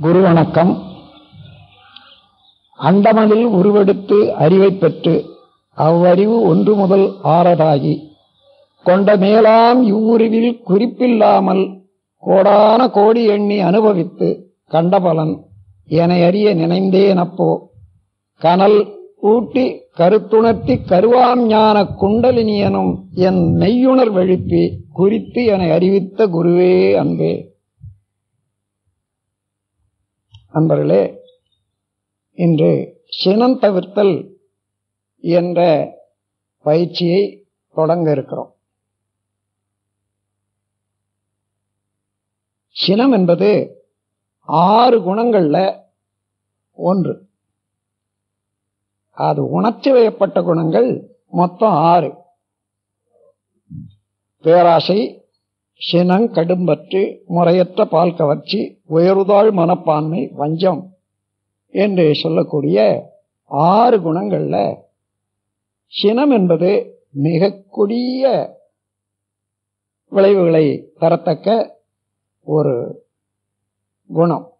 குரு வணக்கம் அண்டமனில் உருவெடுத்து அறிவைப் பெற்று அவ்வறிவு ஒன்று முதல் ஆறதாகி கொண்ட மேலாம் இவ்வுருவில் குறிப்பில்லாமல் கோடான கோடி எண்ணி அனுபவித்து கண்டபலன் என அறிய நினைந்தேனப்போ. கனல் ஊட்டி கருத்துணர்த்தி கருவாம் ஞான குண்டலினியனும் என் மெய்யுணர் வெழுப்பி குறித்து என அறிவித்த குருவே அன்பே. நண்பர்களே இன்று சினம் தவிர்த்தல் என்ற பயிற்சியை தொடங்க இருக்கிறோம். சினம் என்பது ஆறு குணங்கள்ல ஒன்று. அது உணர்ச்சி வயப்பட்ட குணங்கள் மொத்தம் ஆறு. பேராசை சினங் கடும்பற்று முறையற்ற பால் கவர்ச்சி உயர்தாழ் மனப்பான்மை வஞ்சம் என்று சொல்லக்கூடிய ஆறு குணங்களில் சினம் என்பது மிக கொடிய விளைவுகளை தரத்தக்க ஒரு குணம்.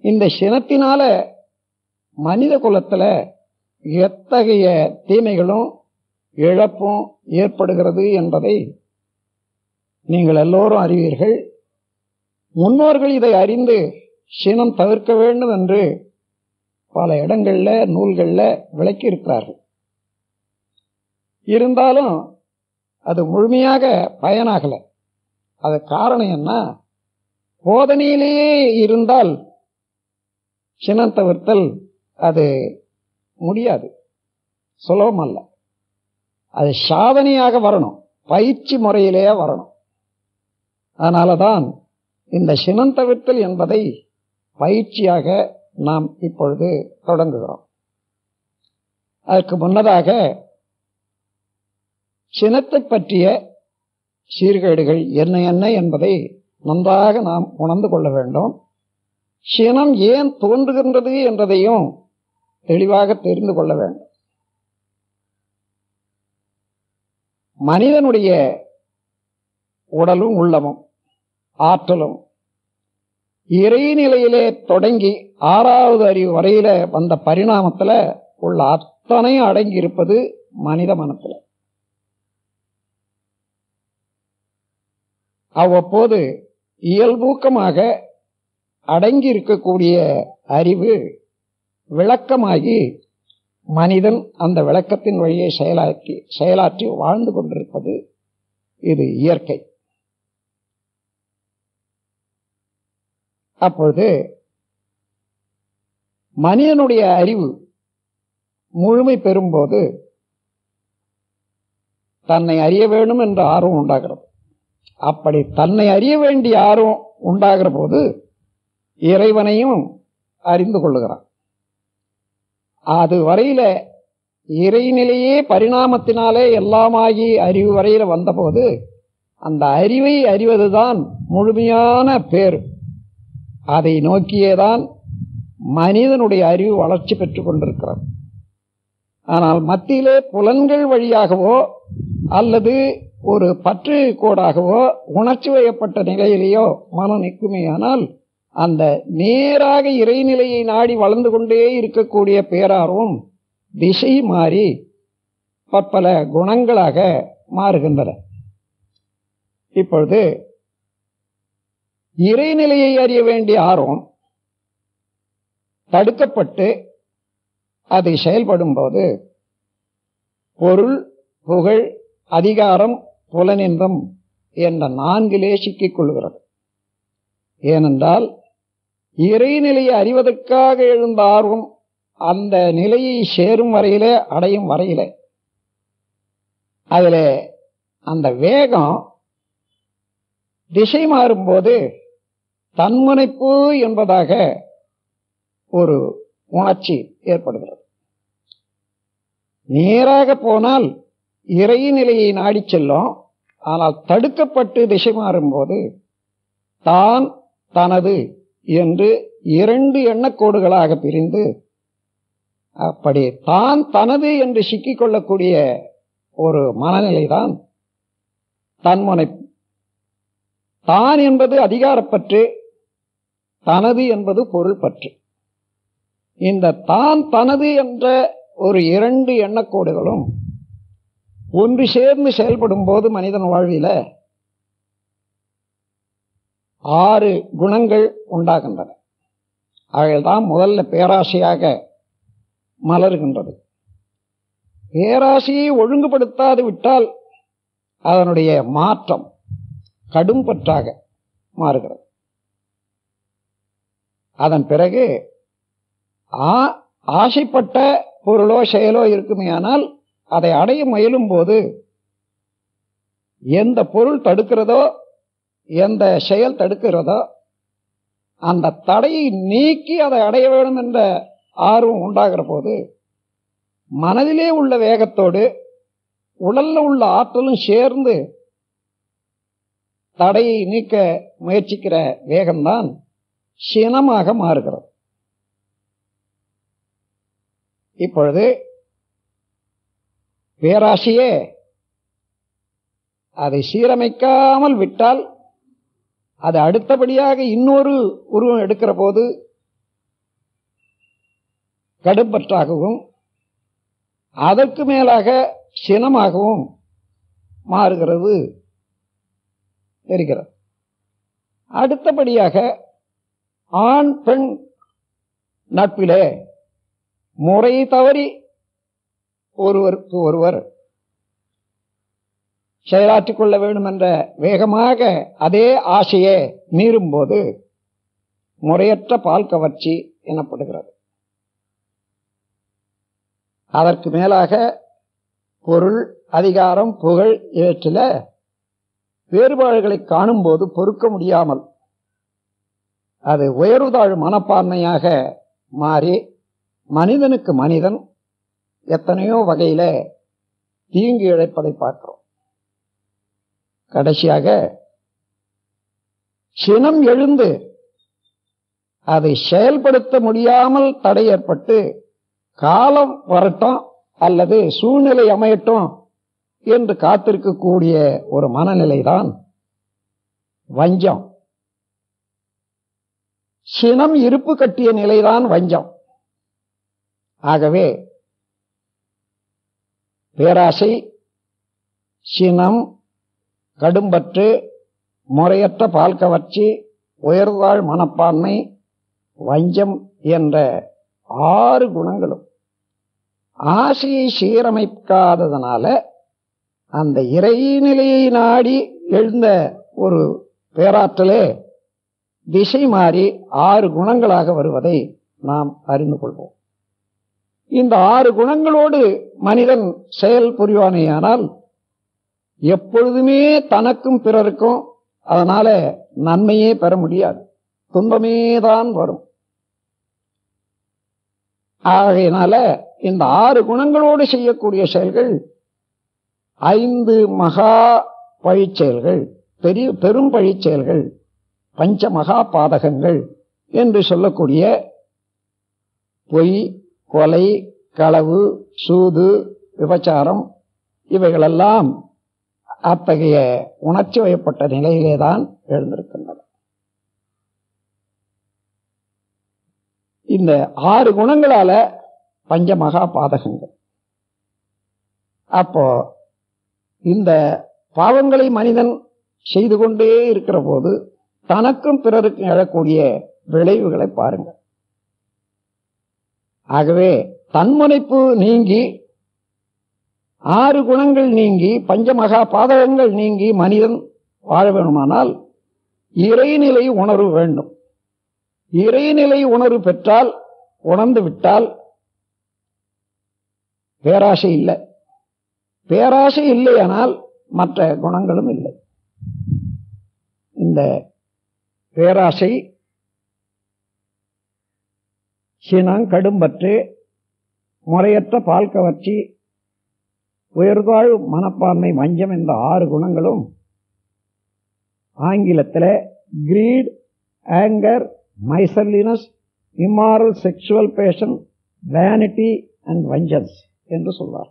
இந்த சினத்தினால மனித குலத்தில் எத்தகைய தீமைகளும் இழப்பும் ஏற்படுகிறது என்பதை நீங்கள் எல்லோரும் அறிவீர்கள். முன்னோர்கள் இதை அறிந்து சினம் தவிர்க்க வேண்டும் என்று பல இடங்களில் நூல்களில் விளக்கி இருக்கிறார்கள் இருந்தாலும் அது முழுமையாக பயனாகலை. அது காரணம் என்ன? போதனையிலேயே இருந்தால் சினம் தவிர்த்தல் அது முடியாது. சுலபம் அல்ல. அது சாதனையாக வரணும். பயிற்சி முறையிலேயே வரணும். அதனாலதான் இந்த சினம் தவிர்த்தல் என்பதை பயிற்சியாக நாம் இப்பொழுது தொடங்குகிறோம். அதற்கு முன்னதாக சினத்தை பற்றிய சீர்கேடுகள் என்ன என்ன என்பதை நன்றாக நாம் உணர்ந்து கொள்ள வேண்டும். சினம் ஏன் தோன்றுகின்றது என்பதையும் தெளிவாக தெரிந்து கொள்ள வேண்டும். மனிதனுடைய உடலும் உள்ளமும் ஆற்றலும். இறைநிலையிலே தொடங்கி ஆறாவது அறிவு வரையில வந்த பரிணாமத்தில் உள்ள அத்தனையும் அடங்கி இருப்பது மனித மனத்தில். அவ்வப்போது இயல்பூக்கமாக அடங்கி இருக்கக்கூடிய அறிவு விளக்கமாகி மனிதன் அந்த விளக்கத்தின் வழியை செயலாக்கி செயலாற்றி வாழ்ந்து கொண்டிருப்பது இது இயற்கை. அப்பொழுது மனிதனுடைய அறிவு முழுமை பெறும்போது தன்னை அறிய வேண்டும் என்ற ஆர்வம் உண்டாகிறது. அப்படி தன்னை அறிய வேண்டிய ஆர்வம் உண்டாகிற போது இறைவனையும் அறிந்து கொள்ளுகிறான். அது வரையில இறைநிலையே பரிணாமத்தினாலே எல்லாமாகி அறிவு வரையில வந்தபோது அந்த அறிவை அறிவதுதான் முழுமையான பேர் அதை நோக்கியேதான் மனிதனுடைய அறிவு வளர்ச்சி பெற்றுக் கொண்டிருக்கிறது. ஆனால் மத்தியிலே புலன்கள் வழியாகவோ அல்லது ஒரு பற்று கோடாகவோ உணர்ச்சி வயப்பட்ட நிலையிலேயோ மனம் நிற்குமேயானால் அந்த நேராக இறைநிலையை நாடி வளர்ந்து கொண்டே இருக்கக்கூடிய பேரார்வம் திசை மாறி பற்பல குணங்களாக மாறுகின்றன. இப்பொழுது இறைநிலையை அறிய வேண்டிய ஆர்வம் தடுக்கப்பட்டு அது செயல்படும் போது பொருள் புகழ் அதிகாரம் புலனின்றம் என்ற நான்கிலே சிக்கிக் கொள்கிறது. ஏனென்றால் இறைநிலையை அறிவதற்காக எழுந்த ஆர்வம் அந்த நிலையை சேரும் வரையிலே அடையும் வரையிலே. அதில் அந்த வேகம் திசை மாறும்போது தன்முனைப்பு என்பதாக ஒரு உணர்ச்சி ஏற்படுகிறது. நேராக போனால் இறை நிலையை நாடி செல்லும். ஆனால் தடுக்கப்பட்டு திசை மாறும்போது தான் தனது என்று இரண்டு எண்ணக்கோடுகளாக பிரிந்து அப்படி தான் தனது என்று சிக்கிக் கொள்ளக்கூடிய ஒரு மனநிலைதான் தன்முனைப்பு. தான் என்பது அதிகாரப்பற்று தனது என்பது பொருள் பற்று இந்த தான் தனது என்ற ஒரு இரண்டு எண்ணக்கோடுகளும் ஒன்று சேர்ந்து செயல்படும் போது மனிதன் வாழ்வில ஆறு குணங்கள் உண்டாகின்றன. அவைதான் முதல்ல பேராசையாக மலர்கின்றது. பேராசையை ஒழுங்குபடுத்தாது விட்டால் அதனுடைய மாற்றம் கடும் பற்றாக மாறுகிறது. அதன் பிறகு ஆ ஆசைப்பட்ட பொருளோ செயலோ இருக்குமேயானால் அதை அடைய முயலும் போது எந்த பொருள் தடுக்கிறதோ எந்த செயல் தடுக்கிறதோ அந்த தடையை நீக்கி அதை அடைய வேண்டும் என்ற ஆர்வம் உண்டாகிற போது மனதிலே உள்ள வேகத்தோடு உடல்ல உள்ள ஆற்றலும் சேர்ந்து தடையை நீக்க முயற்சிக்கிற வேகம்தான் சினமாக மாறுகிறது. இப்பொழுது பேராசையே அதை சீரமைக்காமல் விட்டால் அது அடுத்தபடியாக இன்னொரு உருவம் எடுக்கிற போது கடுப்பற்றாகவும் அதற்கு மேலாக சினமாகவும் மாறுகிறது தெரிகிறது அடுத்தபடியாக ஆண் பெண் நட்பிலே முறை தவறி ஒருவருக்கு ஒருவர் செயலாற்றிக் கொள்ள வேண்டும் என்ற வேகமாக அதே ஆசையே மீறும்போது முறையற்ற பால் கவர்ச்சி எனப்படுகிறது. அதற்கு மேலாக பொருள் அதிகாரம் புகழ் இவற்றில வேறுபாடுகளை காணும் போது பொறுக்க முடியாமல் அது உயர்வுதாழ் மனப்பான்மையாக மாறி மனிதனுக்கு மனிதன் எத்தனையோ வகையில் தீங்கு இழைப்பதை பார்க்கிறோம். கடைசியாக சினம் எழுந்து அதை செயல்படுத்த முடியாமல் தடை ஏற்பட்டு காலம் வரட்டும் அல்லது சூழ்நிலை அமையட்டும் என்று காத்திருக்கக்கூடிய ஒரு மனநிலைதான் வஞ்சம். சினம் இருப்பு கட்டிய நிலைதான் வஞ்சம். ஆகவே பேராசை சினம் கடும்பற்று முறையற்ற பால் கவர்ச்சி உயர்வாழ் மனப்பான்மை வஞ்சம் என்ற ஆறு குணங்களும். ஆசையை சீரமைக்காததனால அந்த இறைநிலையை நாடி எழுந்த ஒரு பேராற்றலே திசை மாறி ஆறு குணங்களாக வருவதை நாம் அறிந்து கொள்வோம். இந்த ஆறு குணங்களோடு மனிதன் செயல் புரிவானேயானால் எப்பொழுதுமே தனக்கும் பிறருக்கும் அதனால நன்மையே பெற முடியாது. துன்பமே தான் வரும். ஆகையினால இந்த ஆறு குணங்களோடு செய்யக்கூடிய செயல்கள் ஐந்து மகா பழிச்செயல்கள் பெரிய பெரும் பழிச்செயல்கள் பஞ்ச மகா பாதகங்கள் என்று சொல்லக்கூடிய பொய் கொலை களவு சூது விபச்சாரம் இவைகளெல்லாம் அத்தகைய உணர்ச்சி வயப்பட்ட நிலையிலே தான் எழுந்திருக்கின்றன. இந்த ஆறு குணங்களால பஞ்சமகா பாதகங்கள். அப்போ இந்த பாவங்களை மனிதன் செய்து கொண்டே இருக்கிற போது தனக்கும் பிறருக்கும் எழக்கூடிய விளைவுகளை பாருங்கள். ஆகவே தன்முனைப்பு நீங்கி ஆறு குணங்கள் நீங்கி பஞ்சமகா பாதகங்கள் நீங்கி மனிதன் வாழ வேணுமானால் இறைநிலை உணர்வு வேண்டும். இறைநிலை உணர்வு பெற்றால் உணர்ந்து விட்டால் பேராசை இல்லை. பேராசை இல்லையானால் மற்ற குணங்களும் இல்லை. இந்த பேராசை சினம் கடும்பற்று முறையற்ற பால் கவர்ச்சி உயர்வாழ் மனப்பான்மை மஞ்சம் என்ற ஆறு குணங்களும் ஆங்கிலத்தில் greed anger miserliness immoral sexual passion vanity and vengeance என்று சொல்வார்.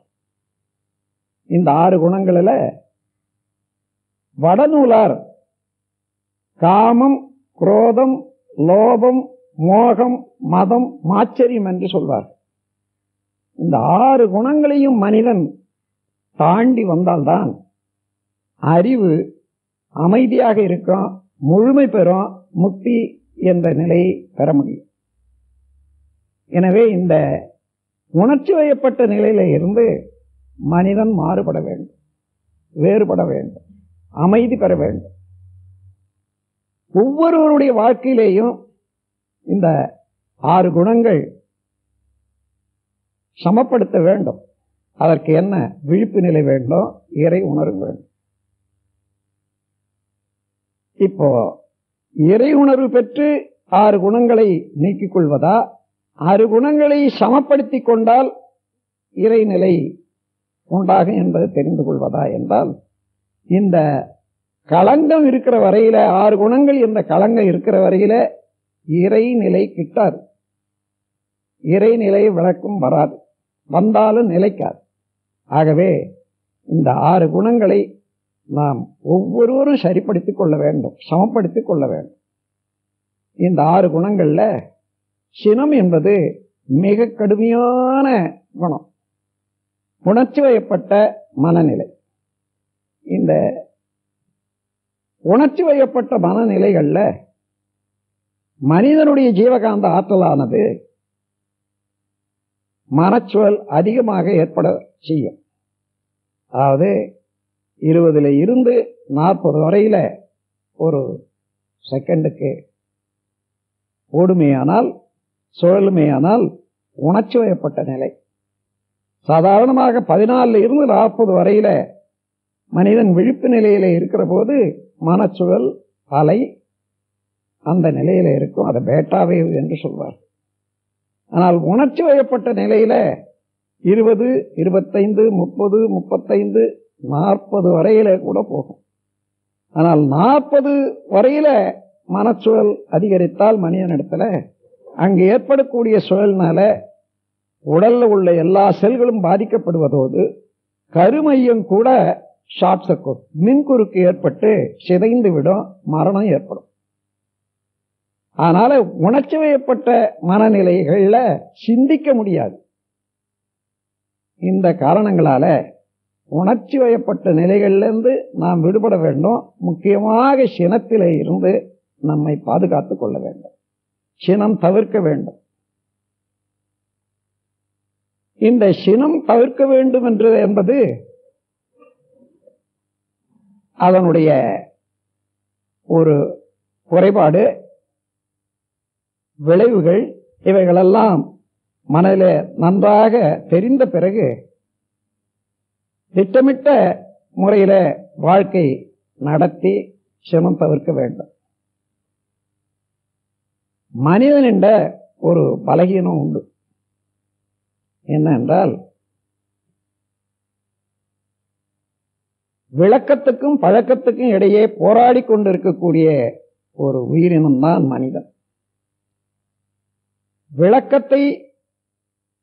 இந்த ஆறு குணங்களில் வடநூலார் காமம் குரோதம் லோபம் மோகம் மதம் மாச்சரியம் என்று சொல்வார். இந்த ஆறு குணங்களையும் மனிதன் தாண்டி வந்தால்தான் அறிவு அமைதியாக இருக்கும் முழுமை பெறும் முக்தி என்ற நிலையை பெற முடியும். எனவே இந்த உணர்ச்சி வயப்பட்ட நிலையில இருந்து மனிதன் மாறுபட வேண்டும் வேறுபட வேண்டும் அமைதி பெற வேண்டும். ஒவ்வொருவருடைய வாழ்க்கையிலேயும் இந்த ஆறு குணங்கள் சமப்படுத்த வேண்டும். அதற்கு என்ன விழிப்பு நிலை வேண்டும் இறை உணர்வு வேண்டும். இப்போ இறை உணர்வு பெற்று ஆறு குணங்களை நீக்கிக் கொள்வதா? ஆறு குணங்களை சமப்படுத்திக் கொண்டால் இறைநிலை உண்டாகும் என்பது தெரிந்து கொள்வதா? என்றால் இந்த களங்கம் இருக்கிற வரையில ஆறு குணங்கள் என்ற களங்கம் இருக்கிற வரையில இறைநிலை கிட்டாது. இறைநிலை விளக்கும் வராது. வந்தாலும் நிலைக்காது. ஆகவே இந்த ஆறு குணங்களை நாம் ஒவ்வொருவரும் சரிப்படுத்திக் கொள்ள வேண்டும் சமப்படுத்திக் கொள்ள வேண்டும். இந்த ஆறு குணங்களில் சினம் என்பது மிக கடுமையான குணம். உணர்ச்சி வயப்பட்ட மனநிலை. இந்த உணர்ச்சி வயப்பட்ட மனநிலைகளில் மனிதனுடைய ஜீவகாந்த ஆற்றலானது மனச்சுவல் அதிகமாக ஏற்பட செய்யும். அதாவது இருபதுல இருந்து நாற்பது வரையில ஒரு செகண்டுக்கு ஓடுமையானால் சுழலுமையானால் உணர்ச்சி வயப்பட்ட நிலை. சாதாரணமாக பதினாலில் இருந்து நாற்பது வரையில மனிதன் விழிப்பு நிலையில இருக்கிற போது மனச்சுழல் அலை அந்த நிலையில் இருக்கும். அதை பேட்டாவே என்று சொல்வார். ஆனால் உணர்ச்சி வயப்பட்ட நிலையில் இருபது இருபத்தைந்து முப்பது முப்பத்தைந்து நாற்பது வரையில கூட போகும். ஆனால் நாற்பது வரையில மனச்சுழல் அதிகரித்தால் மனிதனிடத்துல அங்கு ஏற்படக்கூடிய சுழல்னால உடல்ல உள்ள எல்லா செல்களும் பாதிக்கப்படுவதோடு கருமையும் கூட ஷார்ட் சர்க்கியூட் மின்குறுக்கு ஏற்பட்டு சிதைந்து விடும் மரணம் ஏற்படும். அதனால உணர்ச்சி வயப்பட்ட மனநிலைகளில் சிந்திக்க முடியாது. இந்த காரணங்களால உணர்ச்சி வயப்பட்ட நிலைகளிலிருந்து நாம் விடுபட வேண்டும். முக்கியமாக சினத்திலே இருந்து நம்மை பாதுகாத்துக் கொள்ள வேண்டும். சினம் தவிர்க்க வேண்டும். இந்த சினம் தவிர்க்க வேண்டும் என்று என்பது அதனுடைய ஒரு குறைபாடு விளைவுகள் இவைகளெல்லாம் மனதில் நன்றாக தெரிந்த பிறகு திட்டமிட்ட முறையில் வாழ்க்கை நடத்தி சிரமம் தவிர்க்க வேண்டும். மனிதன் என்ற ஒரு பலகீனம் உண்டு. என்னென்றால் விளக்கத்துக்கும் பழக்கத்துக்கும் இடையே போராடி கொண்டிருக்கக்கூடிய ஒரு உயிரினம் தான் மனிதன். விளக்கத்தை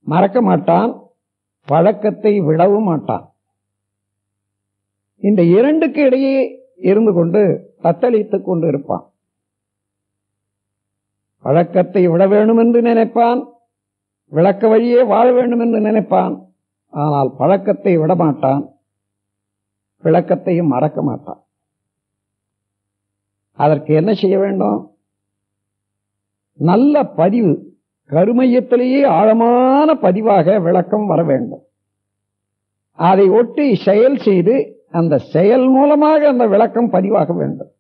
மறக்க மாட்டான் பழக்கத்தை விடவும் மாட்டான். இந்த இரண்டுக்கு இடையே இருந்து கொண்டு தத்தளித்துக் கொண்டு இருப்பான் பழக்கத்தை விட வேண்டும் என்று நினைப்பான் விளக்க வழியே வாழ வேண்டும் என்று நினைப்பான் ஆனால் பழக்கத்தை விடமாட்டான். விளக்கத்தையும் மறக்க மாட்டான். அதற்கு என்ன செய்ய வேண்டும்? நல்ல பதிவு கருமையத்திலேயே ஆழமான பதிவாக விளக்கம் வர வேண்டும். அதை ஒட்டி செயல் செய்து அந்த செயல் மூலமாக அந்த விளக்கம் பதிவாக வேண்டும்.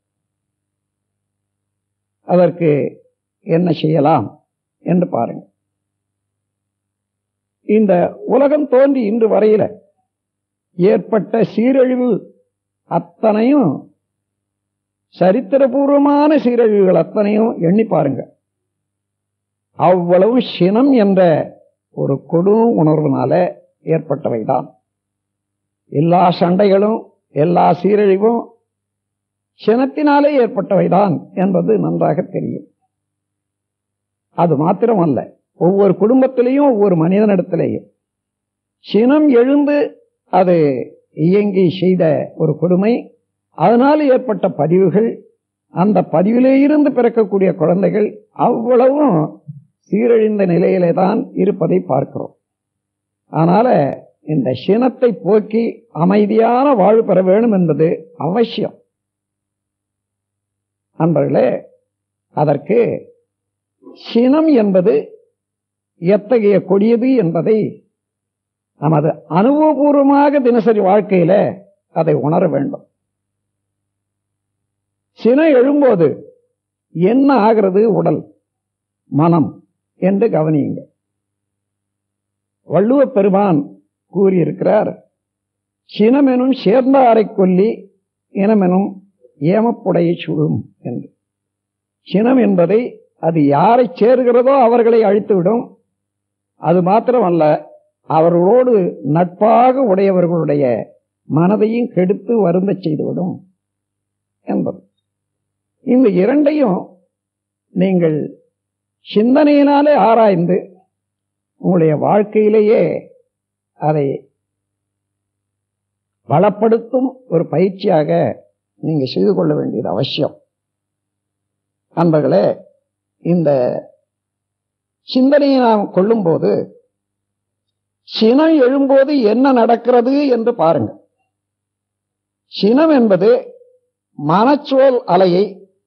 அதற்கு என்ன செய்யலாம் என்று பாருங்க இந்த உலகம் தோன்றி இன்று வரையில ஏற்பட்ட சீரழிவு அத்தனையும் சரித்திரபூர்வமான சீரழிவுகள் அத்தனையும் எண்ணி பாருங்க. அவ்வளவு சினம் என்ற ஒரு கொடும் உணர்வுனால ஏற்பட்டவைதான். எல்லா சண்டைகளும் எல்லா சீரழிவும் சினத்தினாலே ஏற்பட்டவைதான் என்பது நன்றாக தெரியும். அது மாத்திரமல்ல ஒவ்வொரு குடும்பத்திலையும் ஒவ்வொரு மனிதனிடத்திலேயும். சினம் எழுந்து அது இயங்கி செய்த ஒரு கொடுமை. அதனால் ஏற்பட்ட பதிவுகள் அந்த பதிவிலே இருந்து பிறக்கக்கூடிய குழந்தைகள் அவ்வளவும் சீரழிந்த நிலையிலே தான் இருப்பதை பார்க்கிறோம். அதனால் இந்த சினத்தை போக்கி அமைதியான வாழ்வு பெற வேண்டும் என்பது அவசியம். அன்பர்களே அதற்கு சினம் என்பது எத்தகைய கொடியது என்பதை நமது அனுபவபூர்வமாக தினசரி வாழ்க்கையில அதை உணர வேண்டும். சினம் எழும்போது என்ன ஆகிறது? உடல் மனம் என்று கவனியுங்க வள்ளுவ பெருமான் கூறியிருக்கிறார் சினமெனும் சேர்ந்தாரை கொல்லி இனமெனும் ஏமப்புடையை சுடும் என்று. சினம் என்பதை அது யாரை சேர்கிறதோ அவர்களை அழித்துவிடும். அது மாத்திரமல்ல அவர்களோடு நட்பாக உடையவர்களுடைய மனதையும் கெடுத்து வருந்த செய்துவிடும் என்பது. இந்த இரண்டையும் நீங்கள் சிந்தனையினாலே ஆராய்ந்து உங்களுடைய வாழ்க்கையிலேயே அதை பலப்படுத்தும் ஒரு பயிற்சியாக நீங்கள் செய்து கொள்ள வேண்டியது அவசியம். அன்பர்களே இந்த சிந்தனையை நாம் கொள்ளும்போது சினம் எழும்போது என்ன நடக்கிறது என்று பாருங்க. சினம் என்பது மனச்சோல் அலையை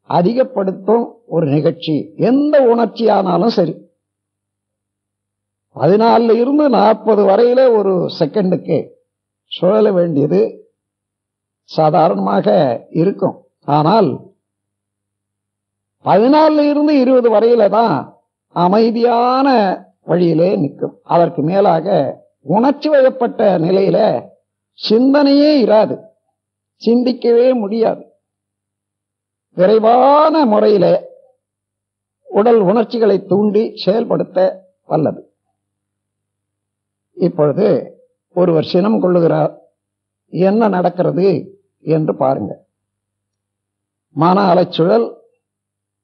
அதிகப்படுத்தும் ஒரு நிகழ்ச்சி. எந்த உணர்ச்சியானாலும் சரி. பதினாலுல இருந்து நாற்பது வரையில ஒரு செகண்டுக்கு சுழல வேண்டியது சாதாரணமாக இருக்கும். ஆனால் பதினாலுல இருந்து இருபது வரையில தான் அமைதியான வழியிலே நிற்கும். அதற்கு மேலாக உணர்ச்சி வயப்பட்ட நிலையில சிந்தனையே இராது. சிந்திக்கவே முடியாது. விரைவான முறையில உடல் உணர்ச்சிகளை தூண்டி செயல்படுத்த வல்லது. இப்பொழுது ஒருவர் சினம் கொள்ளுகிறார். என்ன நடக்கிறது என்று பாருங்க மன அலைச்சுழல்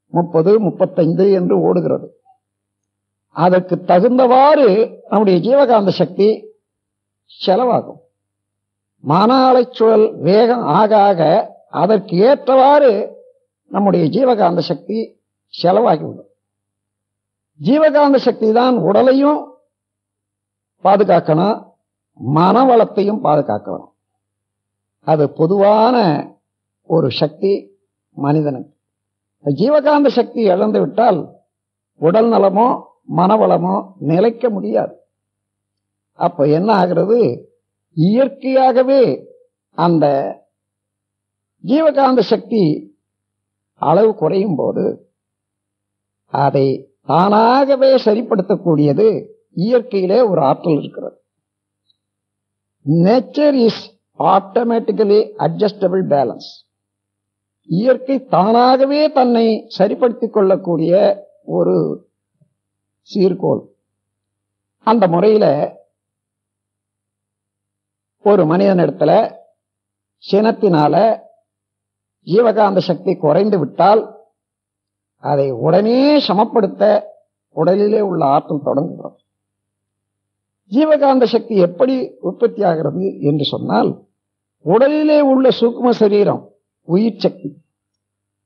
முப்பது முப்பத்தைந்து என்று ஓடுகிறது. அதற்கு தகுந்தவாறு நம்முடைய ஜீவகாந்த சக்தி செலவாகும். மன அலைச்சுழல் வேகம் ஆக ஆக அதற்கு ஏற்றவாறு நம்முடைய ஜீவகாந்த சக்தி செலவாகிவிடும். ஜீவகாந்த சக்தி தான் உடலையும் பாதுகாக்கணும் மனவளத்தையும் பாதுகாக்கணும். அது பொதுவான ஒரு சக்தி மனிதனுக்கு. ஜீவகாந்த சக்தி இழந்து விட்டால் உடல் நலமோ மனவளமோ நிலைக்க முடியாது. அப்போ என்ன ஆகிறது? இயற்கையாகவே அந்த ஜீவகாந்த சக்தி அளவு குறையும் போது அதை தானாகவே சரிப்படுத்தக்கூடியது இயற்கையிலே ஒரு ஆற்றல் இருக்கிறது. Nature is automatically adjustable balance இயற்கை தானாகவே தன்னை சரிப்படுத்திக் கொள்ளக்கூடிய ஒரு சீர்கோள். அந்த முறையில ஒரு மனிதனிடத்துல சினத்தினால ஜீவகாந்த சக்தி குறைந்து விட்டால் அதை உடனே சமப்படுத்த உடலிலே உள்ள ஆற்றல் தொடங்குகிறது. ஜீவகாந்த சக்தி எப்படி உற்பத்தி ஆகிறது என்று சொன்னால் உடலிலே உள்ள சூக்ம சரீரம் உயிர் சக்தி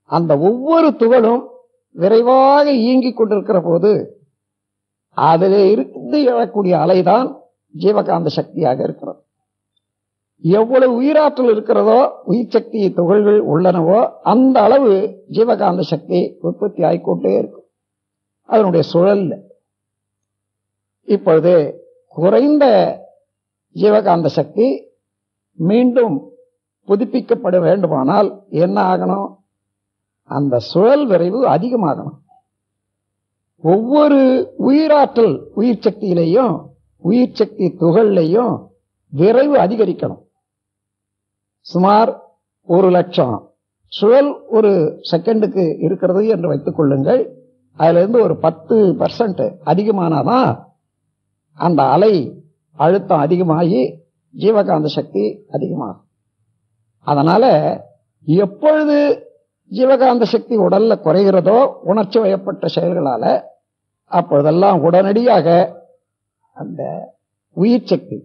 அந்த ஒவ்வொரு துகளும் விரைவாக இயங்கிக் கொண்டிருக்கிற போது அதில் இருந்து எழக்கூடிய அலைதான் ஜீவகாந்த சக்தியாக இருக்கிறது. எவ்வளவு உயிராற்றல் இருக்கிறதோ உயிர் சக்தி துகள்கள் உள்ளனவோ அந்த அளவு ஜீவகாந்த சக்தி உற்பத்தி ஆகிக்கொண்டே இருக்கும். அதனுடைய சுழல்ல இப்பொழுது குறைந்த ஜீவகாந்த சக்தி மீண்டும் புதுப்பிக்கப்பட வேண்டுமானால் என்ன ஆகணும்? அந்த சுழல் விரைவு அதிகமாகணும். ஒவ்வொரு உயிராற்றல் உயிர் சக்தியிலையும் உயிர் சக்தி துகள்லையும் விரைவு அதிகரிக்கணும். சுமார் ஒரு லட்சம். சுழல் ஒரு செகண்டுக்கு இருக்கிறது என்று வைத்துக் கொள்ளுங்கள். அதுல இருந்து ஒரு பத்து பர்சன்ட் அதிகமானாதான் அந்த அலை அழுத்தம் அதிகமாகி ஜீவகாந்த சக்தி அதிகமாகும். அதனால எப்பொழுது ஜீவகாந்த சக்தி உடல்ல குறைகிறதோ உணர்ச்சி வயப்பட்ட செயல்களால அப்பொழுதெல்லாம் உடனடியாக அந்த உயிர் சக்தி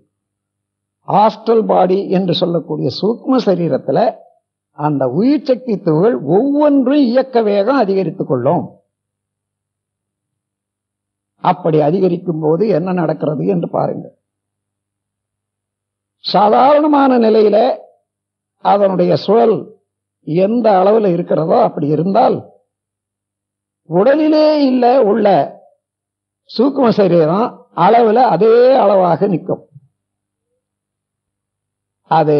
ஹாஸ்டல் பாடி என்று சொல்லக்கூடிய சூக்ம சரீரத்துல அந்த உயிர் சக்தி துகள் ஒவ்வொன்றும் இயக்க வேகம் அதிகரித்துக் கொள்ளும். அப்படி அதிகரிக்கும் போது என்ன நடக்கிறது என்று பாருங்கள். சாதாரணமான நிலையில அதனுடைய சுழல் எந்த அளவில் இருக்கிறதோ அப்படி இருந்தால் உடலிலே இல்ல உள்ள சூக்கும சரீரம் அளவில் அதே அளவாக நிற்கும். அது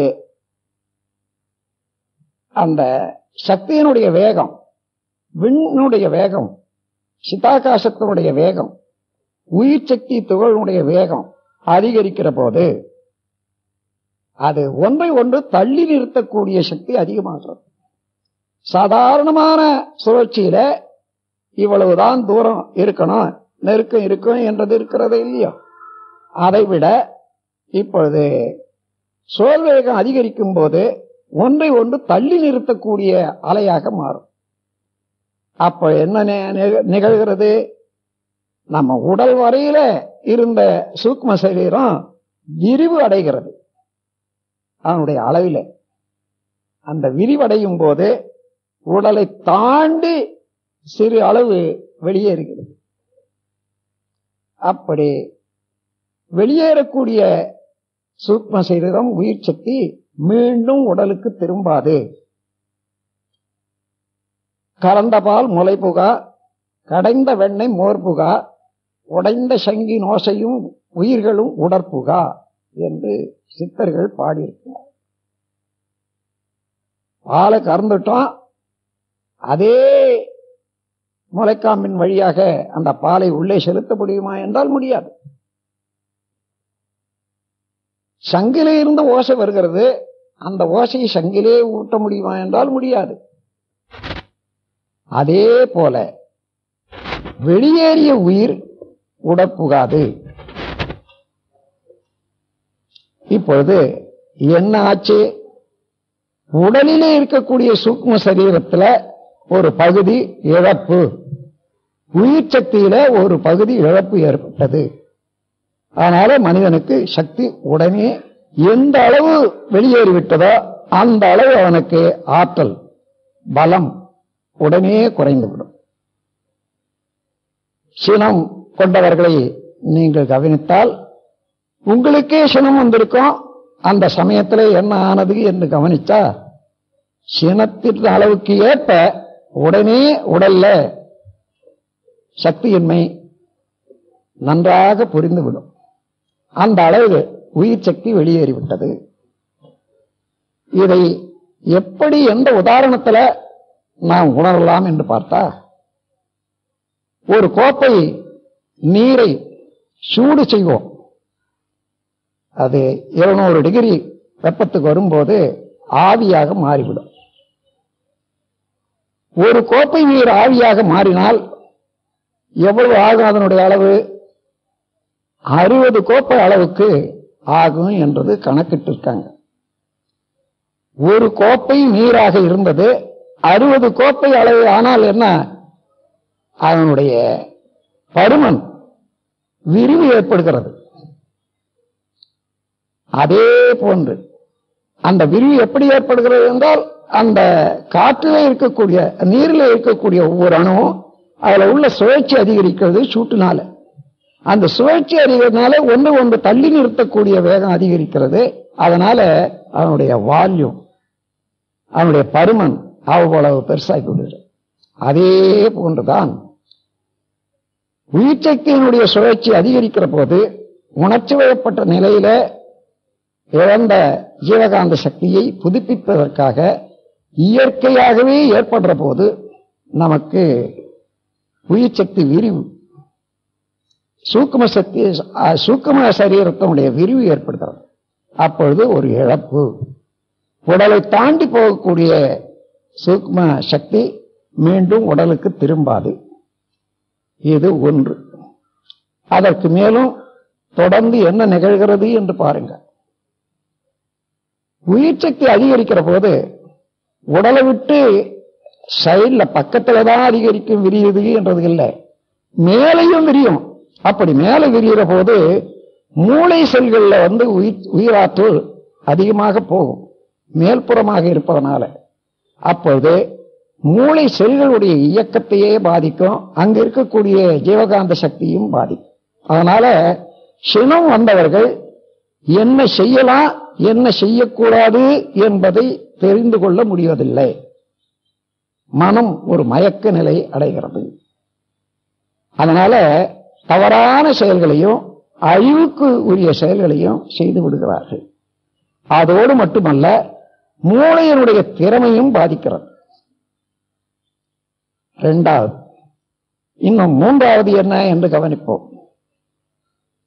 அந்த சக்தியினுடைய வேகம் விண்ணுடைய வேகம் சிதாகாசத்தினுடைய வேகம் உயிர் சக்தி துகளினுடைய வேகம் அதிகரிக்கிற போது அது ஒன்றை ஒன்று தள்ளி நிறுத்தக்கூடிய சக்தி அதிகமாகிறது. சாதாரணமான சுழற்சியில இவ்வளவுதான் தூரம் இருக்கணும். நெருக்கம் இருக்கும் என்றது இருக்கிறதே இல்லையோ? அதை விட இப்பொழுது சோல் வேகம் அதிகரிக்கும் போது ஒன்றை ஒன்று தள்ளி நிறுத்தக்கூடிய அலையாக மாறும். அப்ப என்ன நிகழ்கிறது? நம்ம உடல் வரையில இருந்த சூக்ம சரீரம் விரிவு அடைகிறது. அவனுடைய அளவில். அந்த விரிவடையும் போது உடலை தாண்டி சிறு அளவு வெளியேறுகிறது. அப்படி வெளியேறக்கூடிய சூக்ம சரீரம் உயிர் சக்தி மீண்டும் உடலுக்கு திரும்பாது. கலந்த பால் முளை புகா கடைந்த வெண்ணை மோர் புகா உடைந்த சங்கி நோசையும் உயிர்களும் உடற்புகா என்று சித்தர்கள் பாடியிருக்கிறார். பாலை கறந்துட்டோம் அதே முளைக்காம்பின் வழியாக அந்த பாலை உள்ளே செலுத்த முடியுமா என்றால் முடியாது. சங்கிலே இருந்த ஓசை வருகிறது. அந்த ஓசையை சங்கிலே ஊட்ட முடியுமா என்றால் முடியாது. அதே போல வெளியேறிய உயிர் உடப்புகாது இப்பொழுது என்ன ஆச்சு? உடலிலே இருக்கக்கூடிய சூக்ம சரீரத்தில் ஒரு பகுதி இழப்பு. உயிர் சக்தியில ஒரு பகுதி இழப்பு ஏற்பட்டது. அதனால மனிதனுக்கு சக்தி உடனே எந்த அளவு வெளியேறிவிட்டதோ அந்த அளவு அவனுக்கு ஆற்றல் பலம் உடனே குறைந்துவிடும். சினம் கொண்டவர்களை நீங்கள் கவனித்தால் உங்களுக்கே சினம் வந்திருக்கும். அந்த சமயத்தில் என்ன ஆனது என்று கவனிச்சா சினத்தின் அளவுக்கு ஏற்ப உடனே உடல்ல சக்தியின்மை நன்றாக புரிந்துவிடும். அந்த அளவு உயிர் சக்தி வெளியேறிவிட்டது. இதை எப்படி எந்த உதாரணத்தில் நாம் உணரலாம் என்று பார்த்தா ஒரு கோப்பை நீரை சூடு செய்வோம். அது இருநூறு டிகிரி வெப்பத்துக்கு வரும்போது ஆவியாக மாறிவிடும். ஒரு கோப்பை நீர் ஆவியாக மாறினால் எவ்வளவு ஆகும் அதனுடைய அளவு? அறுபது கோப்பை அளவுக்கு ஆகும் என்றது கணக்கிட்டிருக்காங்க. ஒரு கோப்பை நீராக இருந்தது அறுபது கோப்பை அளவு ஆனால் என்ன? அதனுடைய பருமன் விரிவு ஏற்படுகிறது. அதே போன்று அந்த விரிவு எப்படி ஏற்படுகிறது என்றால் அந்த காற்றில் இருக்கக்கூடிய நீரில் இருக்கக்கூடிய ஒவ்வொரு அணுவும் அதுல உள்ள சுழற்சி அதிகரிக்கிறது சூட்டுனால. அந்த சுழற்சி அதிகரிக்கிறதுனால ஒன்று ஒன்று தள்ளி நிறுத்தக்கூடிய வேகம் அதிகரிக்கிறது. அதனால அவனுடைய வால்யூம் அவனுடைய பருமன் அவ்வளவு பெருசாகி விடுகிறது. அதே போன்றுதான் உயிர் சக்தியினுடைய சுழற்சி அதிகரிக்கிற போது உணர்ச்சி வயப்பட்ட நிலையில இழந்த ஜீவகாந்த சக்தியை புதுப்பிப்பதற்காக இயற்கையாகவே ஏற்படுற போது நமக்கு உயிர் சக்தி விரிவு சூக்கும சக்தி சூக்கும சரீரத்தினுடைய விரிவு ஏற்படுகிறது அப்பொழுது ஒரு இழப்பு. உடலை தாண்டி போகக்கூடிய சூக்ம சக்தி மீண்டும் உடலுக்கு திரும்பாது. இது ஒன்று. அதற்கு மேலும் தொடர்ந்து என்ன நிகழ்கிறது என்று பாருங்க உயிர் சக்தி அதிகரிக்கிற போது உடலை விட்டு சைடில் பக்கத்தில் தான் அதிகரிக்கும் விரியுது என்றது இல்லை. மேலையும் விரியும். அப்படி மேலே விரிகிற போது மூளை செல்களில் வந்து உயிர் உயிராற்றல் அதிகமாக போகும். மேல்புறமாக இருப்பதனால. அப்பொழுது மூளை செல்களுடைய இயக்கத்தையே பாதிக்கும். அங்கு இருக்கக்கூடிய ஜீவகாந்த சக்தியும் பாதிக்கும். அதனால சினம் வந்தவர்கள் என்ன செய்யலாம்? என்ன செய்யக்கூடாது என்பதை தெரிந்து கொள்ள முடிவதில்லை. மனம் ஒரு மயக்க நிலை அடைகிறது. அதனால தவறான செயல்களையும் அழிவுக்கு உரிய செயல்களையும் செய்து விடுகிறார்கள். அதோடு மட்டுமல்ல மூளையினுடைய திறமையும் பாதிக்கிறது. இரண்டாவது இன்னும் மூன்றாவது என்ன என்று கவனிப்போம்.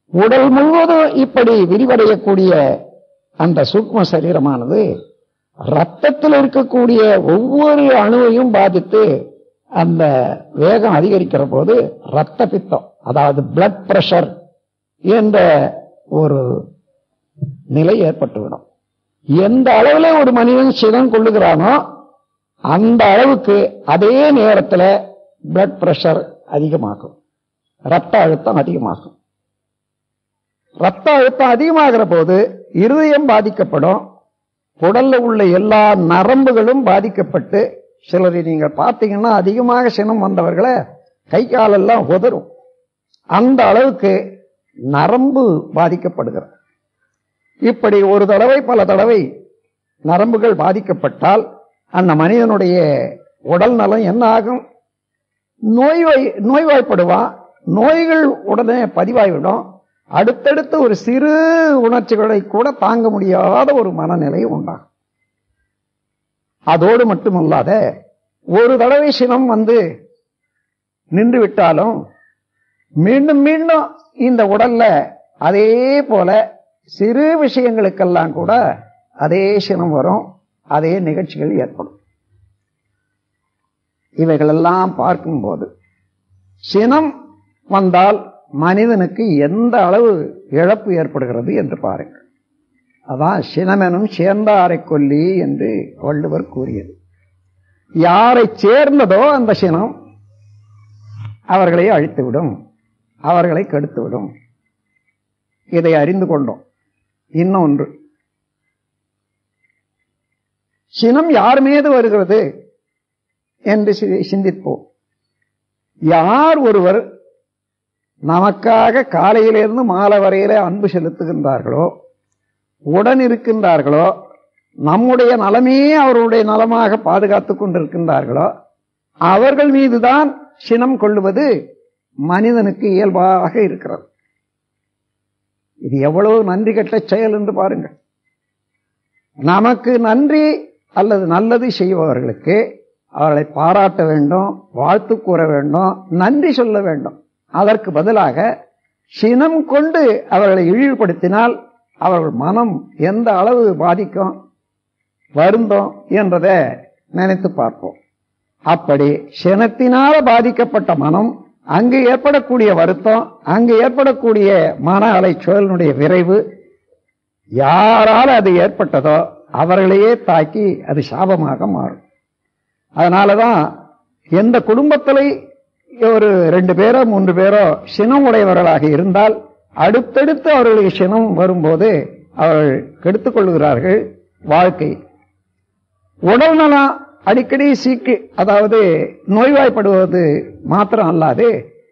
உடல் முழுவதும் இப்படி விரிவடையக்கூடிய அந்த சூக்ம சரீரமானது ரத்தத்தில் இருக்கக்கூடிய ஒவ்வொரு அணுவையும் பாதித்து அந்த வேகம் அதிகரிக்கிற போது ரத்த பித்தம் அதாவது பிளட் பிரஷர் என்ற ஒரு நிலை ஏற்பட்டுவிடும். எந்த அளவில் ஒரு மனிதன் சினம் கொள்ளுகிறானோ அந்த அளவுக்கு அதே நேரத்தில் பிளட் பிரஷர் அதிகமாகும். ரத்த அழுத்தம் அதிகமாகும். ரத்த அழுத்தம் அதிகமாகிற போது இருதயம் பாதிக்கப்படும். உடல்ல உள்ள எல்லா நரம்புகளும் பாதிக்கப்பட்டு சிலரை நீங்கள் பார்த்தீங்கன்னா அதிகமாக சினம் வந்தவர்களை கை காலெல்லாம் உதரும் அந்த அளவுக்கு நரம்பு பாதிக்கப்படுகிறது. இப்படி ஒரு தடவை பல தடவை நரம்புகள் பாதிக்கப்பட்டால் அந்த மனிதனுடைய உடல் நலம் என்ன ஆகும்? நோய்வாய் நோய்வாய்ப்படுவான். நோய்கள் உடனே பதிவாகிவிடும். அடுத்தடுத்து ஒரு சிறு உணர்ச்சிகளை கூட தாங்க முடியாத ஒரு மனநிலை உண்டாகும். அதோடு மட்டுமல்லாத ஒரு தடவை சினம் வந்து நின்று விட்டாலும் மீண்டும் மீண்டும் இந்த உடல்ல அதே போல சிறு விஷயங்களுக்கெல்லாம் கூட அதே சினம் வரும் அதே நிகழ்ச்சிகள் ஏற்படும். இவைகளெல்லாம் பார்க்கும்போது சினம் வந்தால் மனிதனுக்கு எந்த அளவு இழப்பு ஏற்படுகிறது என்று பாருங்கள். அதான் சினமெனும் சேர்ந்தாரை கொல்லி என்று வள்ளுவர் கூறியது. யாரை சேர்ந்ததோ அந்த சினம் அவர்களை அழித்துவிடும் அவர்களை கெடுத்துவிடும். இதை அறிந்து கொண்டோம். இன்னொன்று சினம் யார் மீது வருகிறது என்று சிந்திப்போம். யார் ஒருவர் நமக்காக காலையிலிருந்து மாலை வரையில அன்பு செலுத்துகின்றார்களோ உடன் இருக்கின்றார்களோ நம்முடைய நலமே அவருடைய நலமாக பாதுகாத்து கொண்டிருக்கின்றார்களோ அவர்கள் மீதுதான் சினம் கொள்ளுவது மனிதனுக்கு இயல்பாக இருக்கிறது. இது எவ்வளவு நன்றி கட்ட செயல் என்று பாருங்கள். நமக்கு நன்றி அல்லது நல்லது செய்பவர்களுக்கு அவர்களை பாராட்ட வேண்டும் வாழ்த்து கூற வேண்டும் நன்றி சொல்ல வேண்டும். அதற்கு பதிலாக சினம் கொண்டு அவர்களை இழிவுபடுத்தினால் அவர்கள் மனம் எந்த அளவு பாதிக்கும் வருந்தோம் என்றதை நினைத்து பார்ப்போம். அப்படி சினத்தினால பாதிக்கப்பட்ட மனம் அங்கு ஏற்படக்கூடிய வருத்தம் அங்கு ஏற்படக்கூடிய மன அலைச்சூழலினுடைய விரைவு யாரால் அது ஏற்பட்டதோ அவர்களையே தாக்கி அது சாபமாக மாறும். அதனாலதான் எந்த குடும்பத்திலையும் ஒரு ரெண்டு பேரோ மூன்று பேரோ சினம் உடையவர்களாக இருந்தால் அடுத்தடுத்து அவர்களுக்கு சினம் வரும்போது அவர்கள் கெடுத்துக் கொள்கிறார்கள் வாழ்க்கை. உடல் நலம் அடிக்கடி சீக்கு அதாவது நோய்வாய்ப்படுவது மாத்திரம் அல்லாது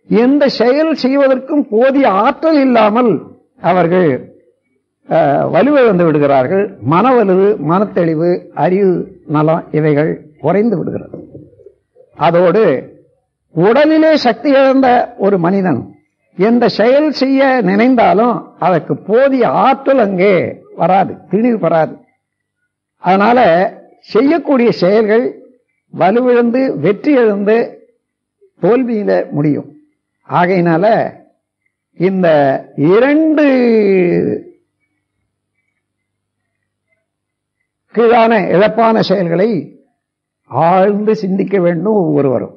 எந்த செயல் செய்வதற்கும் போதிய ஆற்றல் இல்லாமல் அவர்கள் வலுவிழந்து விடுகிறார்கள். மனவலுவு மனத்தெளிவு அறிவு நலம் இவைகள் குறைந்து விடுகிறது. அதோடு உடலிலே சக்தி இழந்த ஒரு மனிதன் எந்த செயல் செய்ய நினைந்தாலும் அதற்கு போதிய ஆற்றல் அங்கே வராது திணிவு வராது. அதனால செய்யக்கூடிய செயல்கள் வலுவிழந்து வெற்றி எழுந்து தோல்வியில முடியும். ஆகையினால இந்த இரண்டு கீழான இழப்பான செயல்களை ஆழ்ந்து சிந்திக்க வேண்டும் ஒவ்வொருவரும்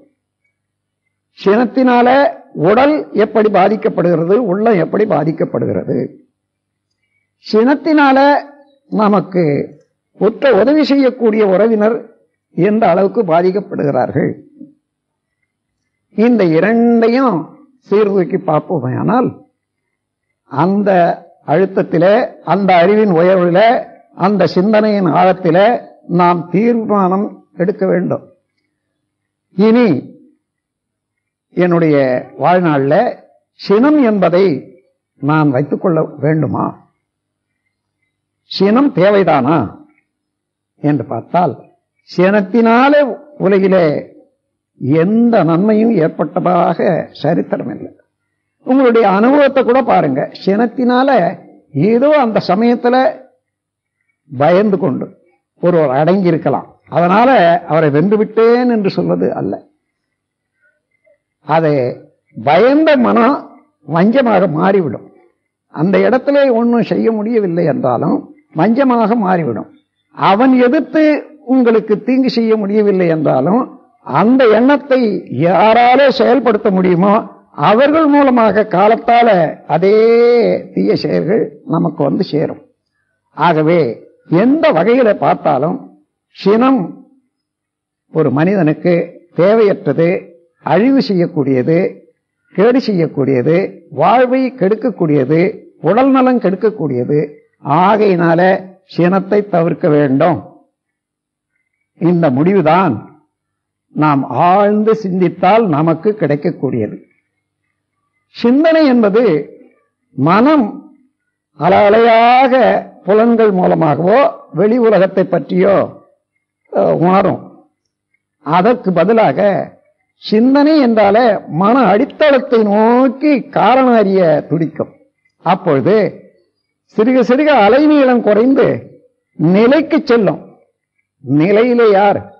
சினத்தினால உடல் எப்படி பாதிக்கப்படுகிறது உள்ளம் எப்படி பாதிக்கப்படுகிறது? சினத்தினால நமக்கு ஒத்த உதவி செய்யக்கூடிய உறவினர் எந்த அளவுக்கு பாதிக்கப்படுகிறார்கள்? இந்த இரண்டையும் சீர்தூக்கி பார்ப்போமையானால் அந்த அழுத்தத்தில் அந்த அறிவின் உயர்வில் அந்த சிந்தனையின் ஆழத்தில நாம் தீர்மானம் எடுக்க வேண்டும். இனி என்னுடைய வாழ்நாளில் சினம் என்பதை நான் வைத்துக்கொள்ள வேண்டுமா? சினம் தேவைதானா? என்று பார்த்தால் சினத்தினாலே உலகிலே எந்த நன்மையும் ஏற்பட்டதாக சரித்திரம் இல்லை. உங்களுடைய அனுபவத்தை கூட பாருங்க. சினத்தினால ஏதோ அந்த சமயத்துல பயந்து கொண்டு ஒருவர் அடங்கி இருக்கலாம் அதனால அவரை வென்று விட்டேன் என்று சொல்வது அல்ல. அது பயந்த மனம் வஞ்சமாக மாறிவிடும். அந்த இடத்துல ஒன்றும் செய்ய முடியவில்லை என்றாலும் வஞ்சமாக மாறிவிடும். அவன் எதிர்த்து உங்களுக்கு தீங்கு செய்ய முடியவில்லை என்றாலும் அந்த எண்ணத்தை யாராலே செயல்படுத்த முடியுமோ அவர்கள் மூலமாக காலத்தால அதே தீய செயல்கள் நமக்கு வந்து சேரும். ஆகவே எந்த வகையில பார்த்தாலும் சினம் ஒரு மனிதனுக்கு தேவையற்றது அழிவு செய்யக்கூடியது கேடு செய்யக்கூடியது வாழ்வை கெடுக்கக்கூடியது உடல் நலம் கெடுக்கக்கூடியது. ஆகையினால சினத்தை தவிர்க்க வேண்டும். இந்த முடிவுதான் நாம் ஆழ்ந்து சிந்தித்தால் நமக்கு கிடைக்கக்கூடியது. சிந்தனை என்பது மனம் அலையாக புலன்கள் மூலமாகவோ வெளி உலகத்தை பற்றியோ உணரும். அதற்கு பதிலாக சிந்தனை என்றாலே மன அடித்தளத்தை நோக்கி காரணம் அறிய துடிக்கும். அப்பொழுது சிறுக சிறுக அலைநீளம் குறைந்து நிலைக்கு செல்லும். நிலையிலே யார்?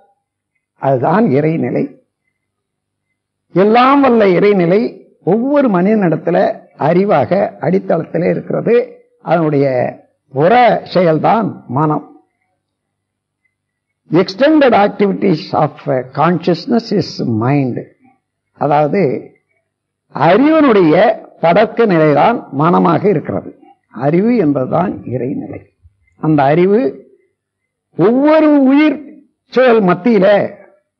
அதுதான் இறைநிலை. எல்லாம் வல்ல இறைநிலை ஒவ்வொரு மனிதனிடத்தில் அறிவாக அடித்தளத்திலே இருக்கிறது. அதனுடைய புற செயல்தான் மனம். Extended activities of consciousness is mind அதாவது அறிவனுடைய படக்க நிலைதான் மனமாக இருக்கிறது. அறிவு என்பதுதான் இறைநிலை அந்த அறிவு ஒவ்வொரு உயிர் சூழல் மத்தியில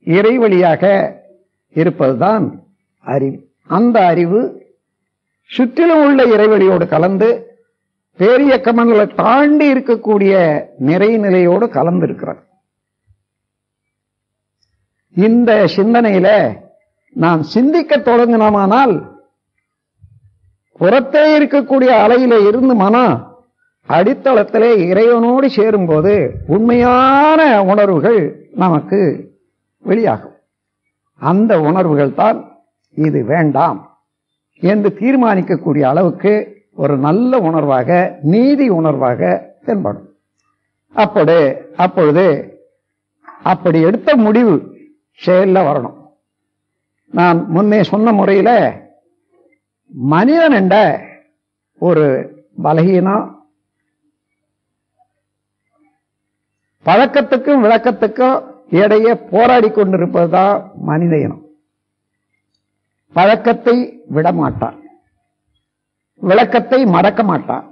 இறை வழியாக இருப்பதுதான் அறிவு. அந்த அறிவு சுற்றிலும் உள்ள இறைவழியோடு கலந்து பேரியக்க மண்டலை தாண்டி இருக்கக்கூடிய நிறைநிலையோடு கலந்து இருக்கிறது இந்த சிந்தனையில நாம் சிந்திக்க தொடங்கினோமானால் புறத்தே இருக்கக்கூடிய அலையில இருந்து மனம் அடித்தளத்திலே இறைவனோடு சேரும்போது உண்மையான உணர்வுகள் நமக்கு வெளியாகும். அந்த உணர்வுகள் தான் இது வேண்டாம் என்று தீர்மானிக்கக்கூடிய அளவுக்கு ஒரு நல்ல உணர்வாக நீதி உணர்வாக தென்படும். அப்படி அப்பொழுது அப்படி எடுத்த முடிவு செயல்ல வரணும். நான் முன்னே சொன்ன முறையில மனிதன் என்ற ஒரு பலகீனம் பழக்கத்துக்கும் விளக்கத்துக்கும் இடையே போராடி கொண்டிருப்பதுதான் மனித இனம். பழக்கத்தை விடமாட்டான் விளக்கத்தை மறக்க மாட்டான்.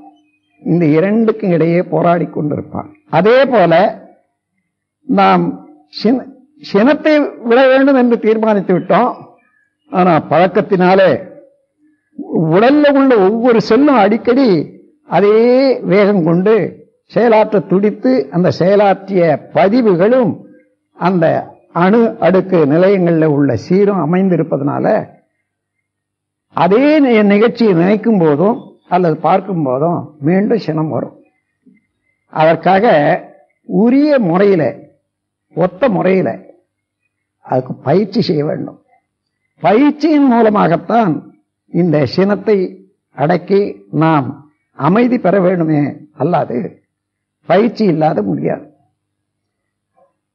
இந்த இரண்டுக்கும் இடையே போராடி கொண்டிருப்பான். அதே போல நாம் சினத்தை விட வேண்டும் என்று தீர்மானித்து விட்டோம். ஆனா பழக்கத்தினாலே உடல்ல உள்ள ஒவ்வொரு செல்லும் அடிக்கடி அதே வேகம் கொண்டு செயலாற்ற துடித்து அந்த செயலாற்றிய பதிவுகளும் அந்த அணு அடுக்கு நிலையங்களில் உள்ள சீரும் அமைந்திருப்பதனால அதே நிகழ்ச்சியை நினைக்கும் போதும் அல்லது பார்க்கும் போதும் மீண்டும் சினம் வரும். அதற்காக உரிய முறையில் ஒத்த முறையில் அதுக்கு பயிற்சி செய்ய வேண்டும். பயிற்சியின் மூலமாகத்தான் இந்த சினத்தை அடக்கி நாம் அமைதி பெற வேண்டுமே அல்லாது பயிற்சி இல்லாத முடியாது.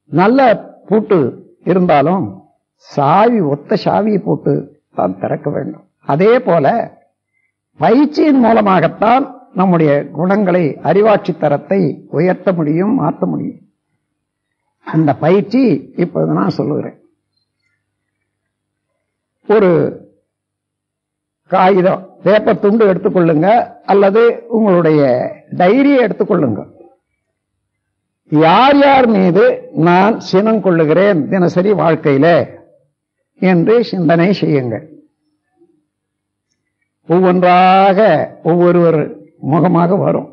நல்ல பூட்டு இருந்தாலும் சாவி ஒத்த சாவியை போட்டு தான் திறக்க வேண்டும். அதே போல பயிற்சியின் மூலமாகத்தான் நம்முடைய குணங்களை அறிவாட்சி தரத்தை உயர்த்த முடியும் மாற்ற முடியும். அந்த பயிற்சி இப்போது நான் சொல்லுகிறேன். ஒரு காகிதம் பேப்பர் துண்டு எடுத்துக்கொள்ளுங்க அல்லது உங்களுடைய டைரியை எடுத்துக்கொள்ளுங்க. யார் யார் மீது நான் சினம் கொள்ளுகிறேன் தினசரி வாழ்க்கையில என்று சிந்தனை செய்யுங்கள். ஒவ்வொன்றாக ஒவ்வொருவர் முகமாக வரும்.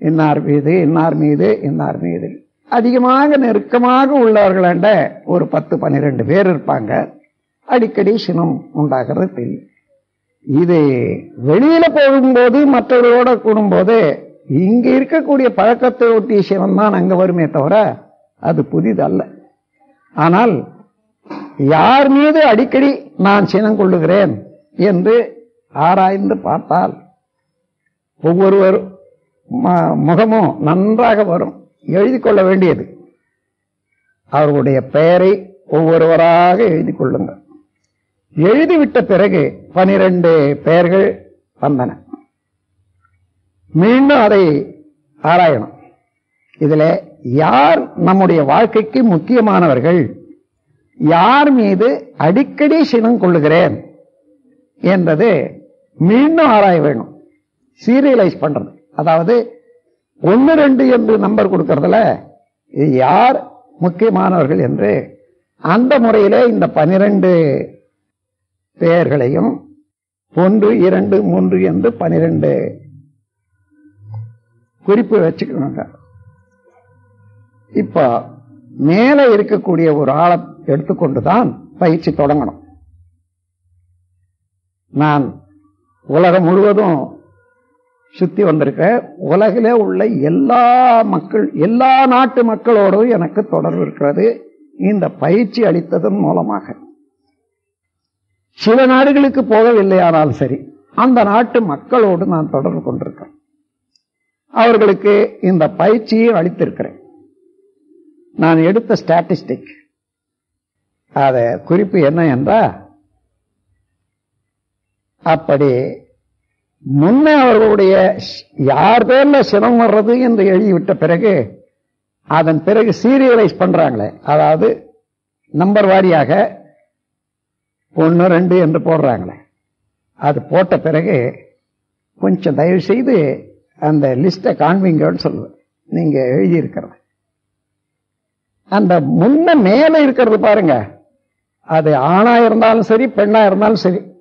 இன்னார் மீது இன்னார் மீது இன்னார் மீது. அதிகமாக நெருக்கமாக உள்ளவர்களாண்ட ஒரு பத்து பன்னிரெண்டு பேர் இருப்பாங்க. அடிக்கடி சினம் உண்டாகிறது தெரியும். இது வெளியில போகும்போது மற்றவர்களோட கூடும்போது இங்க இருக்கக்கூடிய பழக்கத்தை ஒட்டிய சினம் தான் அங்க வருமே தவிர அது புதிதல்ல. ஆனால் யார் மீது அடிக்கடி நான் சினம் கொள்ளுகிறேன் என்று ஆராய்ந்து பார்த்தால் ஒவ்வொருவர் ம- முகமும் நன்றாக வரும். எழுதி கொள்ள வேண்டியது. அவர்களுடைய பெயரை ஒவ்வொருவராக எழுதி கொள்ளுங்கள். எழுதிவிட்ட பிறகு பனிரெண்டு பெயர்கள் வந்தன. மீண்டும் அதை ஆராயணும். இதுல யார் நம்முடைய வாழ்க்கைக்கு முக்கியமானவர்கள் யார் மீது அடிக்கடி சினம் கொள்ளுகிறேன் என்பது மீண்டும் ஆராய வேணும். சீரியலைஸ் பண்றது. அதாவது ஒன்று ரெண்டு என்று நம்பர் கொடுக்கறதுல இது யார் முக்கியமானவர்கள் என்று அந்த முறையிலே இந்த பனிரெண்டு பெயர்களையும் ஒன்று இரண்டு மூன்று என்று பனிரெண்டு குறிப்பு வச்சுக்கணுங்க. இப்போ மேலே இருக்கக்கூடிய ஒரு ஆளை எடுத்துக்கொண்டுதான் பயிற்சி தொடங்கணும். நான் உலகம் முழுவதும் சுத்தி வந்திருக்க. உலகிலே உள்ள எல்லா மக்கள் எல்லா நாட்டு மக்களோடும் எனக்கு தொடர்பு இருக்கிறது. இந்த பயிற்சி அளித்ததன் மூலமாக. சில நாடுகளுக்கு போகவில்லையானாலும் சரி அந்த நாட்டு மக்களோடு நான் தொடர்பு கொண்டிருக்கிறேன். அவர்களுக்கு இந்த பயிற்சியும் அளித்திருக்கிறேன். நான் எடுத்த ஸ்டாட்டிஸ்டிக் அத குறிப்பு என்ன என்றா அப்படி முன்ன அவர்களுடைய யார் பேர்ல சினம் வர்றது என்று எழுதிவிட்ட பிறகு அதன் பிறகு சீரியலைஸ் பண்றாங்களே. அதாவது நம்பர் வாரியாக ஒன்று ரெண்டு என்று போடுறாங்களே. அது போட்ட பிறகு கொஞ்சம் தயவு செய்து அந்த லிஸ்ட்டை காண்பீங்கன்னு சொல்லுவேன். நீங்க எழுதியிருக்கிறது. அந்த முன்ன மேல இருக்கிறது பாருங்க. அது ஆணா இருந்தாலும் சரி பெண்ணா இருந்தாலும் சரி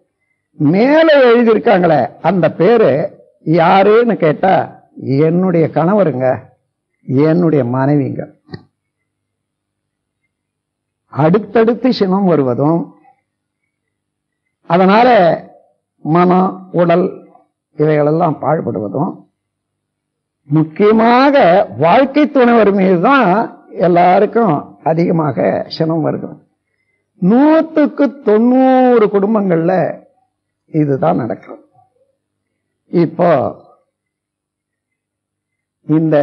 மேல எழுதியிருக்காங்களே அந்த பேரு யாருன்னு கேட்டா என்னுடைய கணவருங்க என்னுடைய மனைவிங்க. அடுத்தடுத்து சினம் வருவதும் அதனால மனம் உடல் இவைகளெல்லாம் பாழ்படுவதும் முக்கியமாக வாழ்க்கை துணைவர் மீது தான் எல்லாருக்கும் அதிகமாக சினம் வருகிறது. நூற்றுக்கு தொண்ணூறு குடும்பங்கள்ல இதுதான் நடக்கும். இப்போ இந்த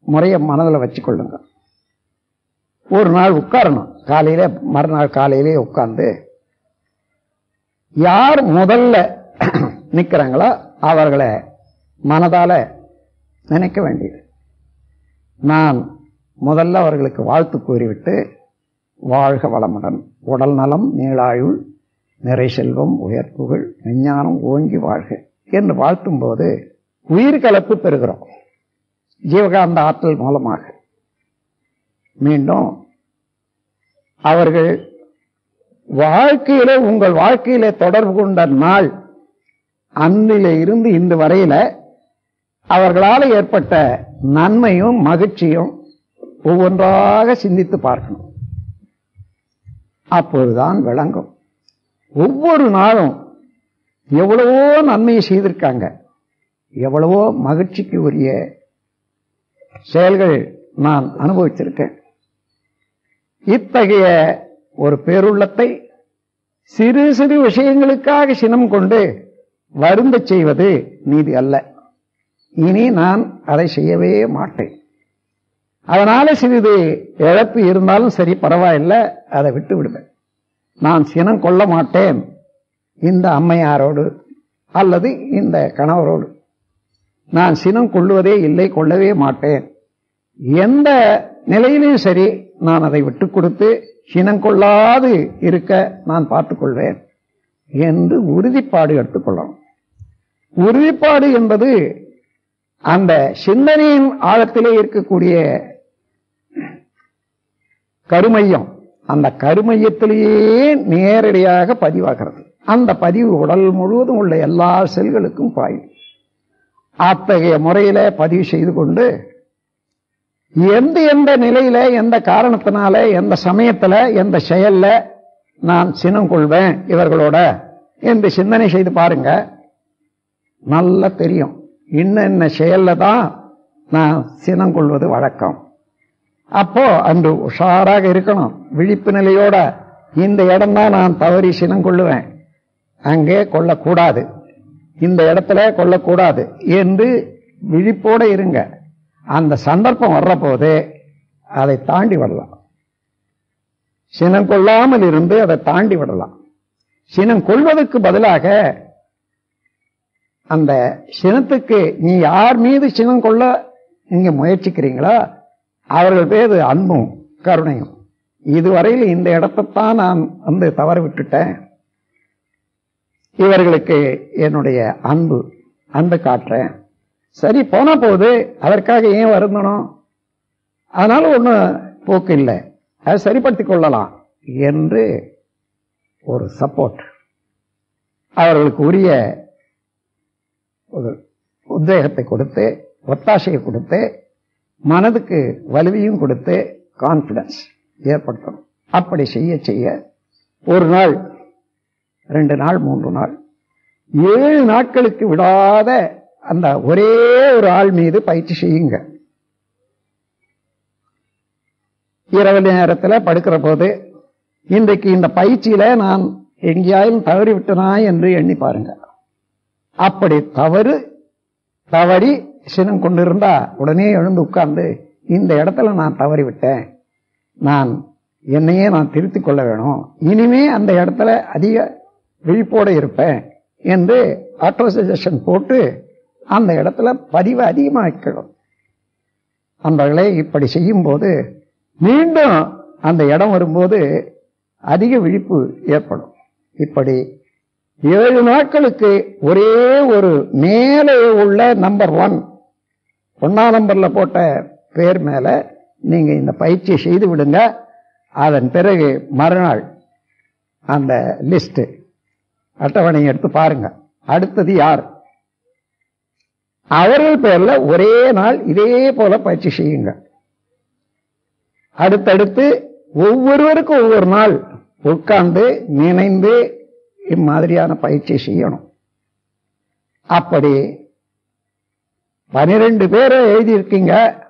முறையை மனதில் வச்சுக்கொள்ளுங்க. ஒரு நாள் உட்காரணும். காலையில மறுநாள் காலையிலே உட்கார்ந்து யார் முதல்ல நிக்கிறாங்களோ அவர்களை மனதால நினைக்க வேண்டியது. நான் முதல்ல அவர்களுக்கு வாழ்த்து கூறிவிட்டு வாழ்க வளமுடன். உடல் நலம் நீளாயுள் நிறை செல்வம் உயர்ப்புகள் விஞ்ஞானம் ஓங்கி வாழ்க என்று வாழ்த்தும் போது உயிர் கலப்பு பெறுகிறோம். ஜீவகாந்த ஆற்றல் மூலமாக. மீண்டும் அவர்கள் வாழ்க்கையிலே உங்கள் வாழ்க்கையிலே தொடர்பு கொண்ட நாள் அன்னில இருந்து இந்த வரையில அவர்களால் ஏற்பட்ட நன்மையும் மகிழ்ச்சியும் ஒவ்வொன்றாக சிந்தித்து பார்க்கணும். அப்போதுதான் விளங்கும். ஒவ்வொரு நாளும் எவ்வளவோ நன்மையை செய்திருக்காங்க. எவ்வளவோ மகிழ்ச்சிக்கு உரிய செயல்கள் நான் அனுபவிச்சிருக்கேன் இத்தகைய ஒரு பேருள்ளத்தை சிறு சிறு விஷயங்களுக்காக சினம் கொண்டு வருந்த செய்வது நீதி அல்ல. இனி நான் அதை செய்யவே மாட்டேன். அதனால சிறிது இழப்பு இருந்தாலும் சரி பரவாயில்லை அதை விட்டு விடுவேன். நான் சினம் கொள்ள மாட்டேன். இந்த அம்மையாரோடு அல்லது இந்த கணவரோடு. நான் சினம் கொள்ளுவதே இல்லை கொள்ளவே மாட்டேன். எந்த நிலையிலும் சரி நான் அதை விட்டு கொடுத்து சினம் கொள்ளாது இருக்க நான் பார்த்துக்கொள்வேன் என்று உறுதிப்பாடு எடுத்துக்கொள்ளணும் உறுதிப்பாடு என்பது அந்த சிந்தனையின் ஆழத்திலே இருக்கக்கூடிய கருமையம். அந்த கருமையத்திலேயே நேரடியாக பதிவாகிறது. அந்த பதிவு உடல் முழுவதும் உள்ள எல்லா செல்களுக்கும் பாயும். அத்தகைய முறையில பதிவு செய்து கொண்டு எந்த எந்த நிலையில எந்த காரணத்தினால எந்த சமயத்துல எந்த செயல்ல நான் சினம் கொள்வேன் இவர்களோட என்று சிந்தனை செய்து பாருங்க நல்லா தெரியும். இன்னென்ன செயல்ல தான் நான் சினம் கொள்வது வழக்கம். அப்போ அன்று உஷாராக இருக்கணும். விழிப்பு நிலையோட இந்த இடம் தான் நான் தவறி சினம் கொள்ளுவேன் அங்கே கொள்ளக்கூடாது. இந்த இடத்துல கொள்ளக்கூடாது என்று விழிப்போட இருங்க. அந்த சந்தர்ப்பம் வர்ற போது அதை தாண்டி விடலாம். சினம் கொள்ளாமல் இருந்து அதை தாண்டி விடலாம். சினம் கொள்வதற்கு பதிலாக அந்த சினத்துக்கு நீ யார் மீது சினம் கொள்ள நீங்க முயற்சிக்கிறீங்களோ அவர்கள் பேரு அன்பும் கருணையும். இதுவரையில் இந்த இடத்தைத்தான் நான் வந்து தவற விட்டுட்டேன் இவர்களுக்கு என்னுடைய அன்பு அன்பு காட்டுறேன். சரி போன போது அதற்காக ஏன் வருந்தணும்? அதனால ஒன்றும் போக்கு இல்லை அதை சரிப்படுத்தி கொள்ளலாம் என்று ஒரு சப்போர்ட் அவர்களுக்கு உரிய ஒரு உத்வேகத்தை கொடுத்து ஒத்தாசையை கொடுத்து மனதுக்கு வலுவையும் கொடுத்து கான்பிடன்ஸ் ஏற்படுத்தணும். அப்படி செய்ய செய்ய ஒரு நாள் ரெண்டு நாள் மூன்று நாள் ஏழு நாட்களுக்கு விடாத அந்த ஒரே ஒரு ஆள் மீது பயிற்சி செய்யுங்க. இரவு நேரத்தில் படுக்கிற போது இன்றைக்கு இந்த பயிற்சியில நான் எங்கேயாயும் தவறிவிட்டனா என்று எண்ணி பாருங்க. அப்படி தவறு தவறி சினம் கொண்டிருந்தா உடனே எழுந்து உட்கார்ந்து இந்த இடத்துல நான் தவறிவிட்டேன். நான் என்னையே நான் திருத்திக் கொள்ள வேணும். இனிமே அந்த இடத்துல அதிக விழிப்போடு இருப்பேன் என்று ஆட்டோசைசேஷன் போட்டு அந்த இடத்துல பதிவு அதிகமாக்கணும் அன்பர்களே இப்படி செய்யும்போது மீண்டும் அந்த இடம் வரும்போது அதிக விழிப்பு ஏற்படும். இப்படி ஏழு நாட்களுக்கு ஒரே ஒரு மேலே உள்ள நம்பர் ஒன் ஒன்னா நம்பர்ல போட்ட பேர் மேல நீங்க இந்த பயிற்சியை செய்து விடுங்க. அதன் பிறகு மறுநாள் அந்த லிஸ்ட் அட்டவணை எடுத்து பாருங்க. அடுத்தது யார்? அவர்கள் பேர்ல ஒரே நாள் இதே போல பயிற்சி செய்யுங்க. அடுத்தடுத்து ஒவ்வொருவருக்கும் ஒவ்வொரு நாள் உட்கார்ந்து நினைந்து இம்மாதிரியான பயிற்சி செய்யணும். அப்படி பனிரெண்டு பேரை எழுதியிருக்கீங்க.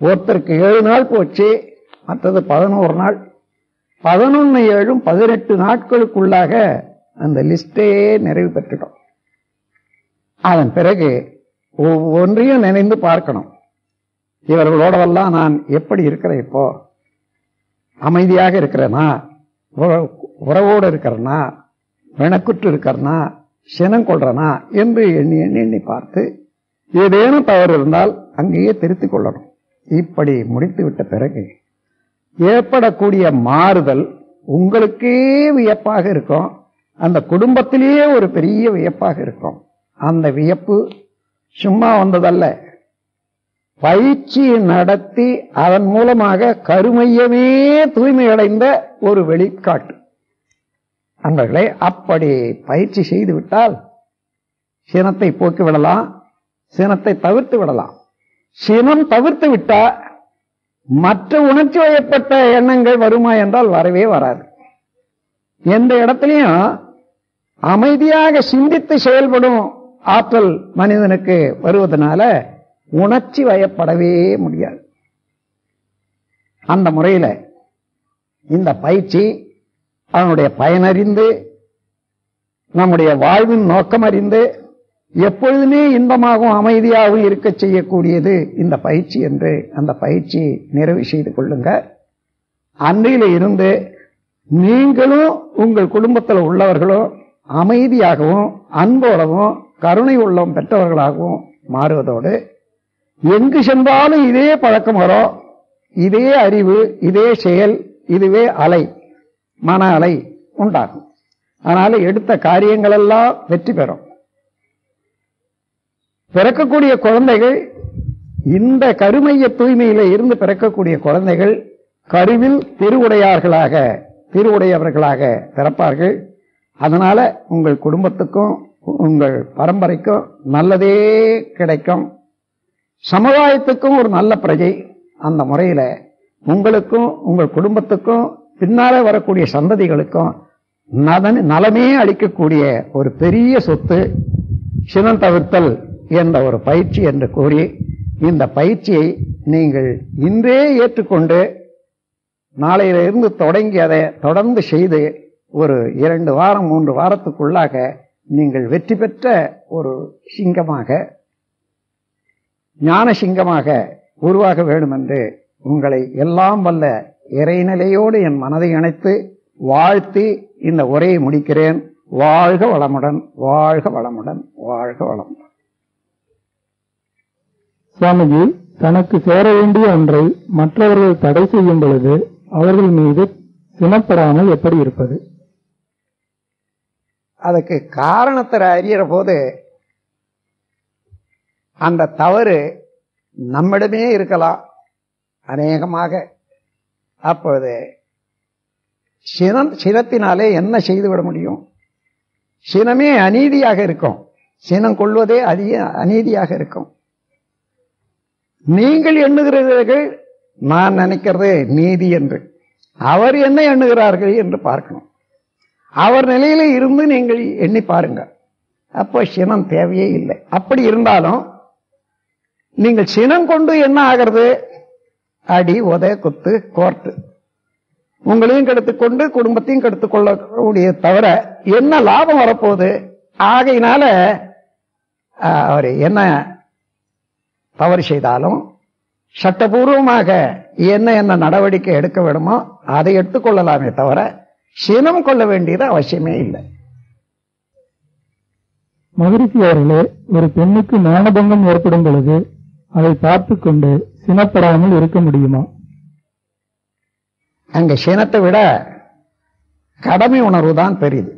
ஒருத்தருக்கு ஏழு நாள் போச்சு மற்றது பதினோரு நாள். பதினொன்று ஏழும் பதினெட்டு நாட்களுக்குள்ளாக அந்த லிஸ்டே நிறைவு பெற்றுட்டோம். அதன் பிறகு ஒவ்வொன்றையும் நினைந்து பார்க்கணும். இவர்களோடவெல்லாம் நான் எப்படி இருக்கிறேன் இப்போ? அமைதியாக இருக்கிறேனா? உறவோடு இருக்கிறனா? வினக்குற்று இருக்கிறனா? சினம் கொள்றனா? என்று எண்ணி எண்ணி எண்ணி பார்த்து ஏதேனும் தவறு இருந்தால் அங்கேயே திருத்திக் கொள்ளணும். இப்படி முடித்து விட்ட பிறகு ஏற்படக்கூடிய மாறுதல் உங்களுக்கே வியப்பாக இருக்கும். அந்த குடும்பத்திலேயே ஒரு பெரிய வியப்பாக இருக்கும். அந்த வியப்பு சும்மா வந்ததல்ல. பயிற்சி நடத்தி அதன் மூலமாக கருமையமே தூய்மையடைந்த ஒரு வெளிக்காட்டு. அன்பர்களே அப்படி பயிற்சி செய்துவிட்டால் சினத்தை போக்கிவிடலாம் சினத்தை தவிர்த்து விடலாம். சினம் தவிர்த்து விட்டா மற்ற உணர்ச்சி வயப்பட்ட எண்ணங்கள் வருமா என்றால் வரவே வராது. எந்த இடத்துலையும் அமைதியாக சிந்தித்து செயல்படும் ஆற்றல் மனிதனுக்கு வருவதனால உணர்ச்சி வயப்படவே முடியாது. அந்த முறையில் இந்த பயிற்சி அவனுடைய பயனறிந்து நம்முடைய வாழ்வின் நோக்கம் அறிந்து எப்பொழுதுமே இன்பமாகவும் அமைதியாகவும் இருக்க செய்யக்கூடியது இந்த பயிற்சி என்று அந்த பயிற்சி நிறைவு செய்து கொள்ளுங்க. அன்றையில இருந்து நீங்களும் உங்கள் குடும்பத்தில் உள்ளவர்களும் அமைதியாகவும் அன்போடவும் கருணை உள்ளம் பெற்றவர்களாகவும் மாறுவதோடு எங்கு சென்றாலும் இதே பழக்கம் வரும் இதே அறிவு இதே செயல் இதுவே அலை மன அலை உண்டாகும். அதனால எடுத்த காரியங்களெல்லாம் வெற்றி பெறும். பிறக்கக்கூடிய குழந்தைகள் இந்த கருமைய தூய்மையில இருந்து பிறக்கக்கூடிய குழந்தைகள் கருவில் திருவுடையார்களாக திருவுடையவர்களாக பிறப்பார்கள். அதனால உங்கள் குடும்பத்துக்கும் உங்கள் பரம்பரைக்கும் நல்லதே கிடைக்கும். சமுதாயத்துக்கும் ஒரு நல்ல பிரஜை அந்த முறையில உங்களுக்கும் உங்கள் குடும்பத்துக்கும் பின்னால வரக்கூடிய சந்ததிகளுக்கும் நலன் நலமே அளிக்கக்கூடிய ஒரு பெரிய சொத்து சினம் தவிர்த்தல். என்ற ஒரு பயிற்சி என்று கூறி இந்த பயிற்சியை நீங்கள் இன்றே ஏற்றுக்கொண்டு நாளையிலிருந்து தொடங்கி அதை தொடர்ந்து செய்து ஒரு இரண்டு வாரம் மூன்று வாரத்துக்குள்ளாக நீங்கள் வெற்றி பெற்ற ஒரு சிங்கமாக ஞான சிங்கமாக உருவாக வேண்டும் என்று உங்களை எல்லாம் வல்ல இறைநிலையோடு என் மனதை இணைத்து வாழ்த்தி இந்த உரையை முடிக்கிறேன். வாழ்க வளமுடன் வாழ்க வளமுடன் வாழ்க வளம் சுவாமிஜி தனக்கு சேர வேண்டிய ஒன்றை மற்றவர்கள் தடை செய்யும் பொழுது அவர்கள் மீது சினப்படாமல் எப்படி இருப்பது? அதுக்கு காரணத்தை அறியற போது அந்த தவறு நம்மிடமே இருக்கலாம் அநேகமாக. அப்பொழுது சினம் சினத்தினாலே என்ன செய்துவிட முடியும்? சினமே அநீதியாக இருக்கும். சினம் கொள்வதே அதிக அநீதியாக இருக்கும். நீங்கள் எண்ணுகிறீர்கள். நான் நினைக்கிறது நீதி என்று. அவர் என்ன எண்ணுகிறார்கள் என்று பார்க்கணும். அவர் நிலையில இருந்து நீங்கள் எண்ணி பாருங்க அப்போ சினம் தேவையே இல்லை. அப்படி இருந்தாலும் நீங்கள் சினம் கொண்டு என்ன ஆகிறது? அடி உத குத்து கோர்ட்டு உங்களையும் கெடுத்துக்கொண்டு குடும்பத்தையும் கெடுத்துக் கொள்ளக்கூடிய தவிர என்ன லாபம் வரப்போகுது? ஆகையினால அவர் என்ன தவறு செய்தாலும் சட்டபூர்வமாக என்ன என்ன நடவடிக்கை எடுக்க வேண்டுமோ அதை எடுத்துக்கொள்ளலாமே தவிர சினம் கொள்ள வேண்டியது அவசியமே இல்லை. மகிழ்ச்சி அவர்களே ஒரு பெண்ணுக்கு மானபங்கம் ஏற்படும் பொழுது அதை பார்த்துக் கொண்டு சினப்படாமல் இருக்க முடியுமா? அங்க சினத்தை விட கடமை உணர்வு தான் பெரியது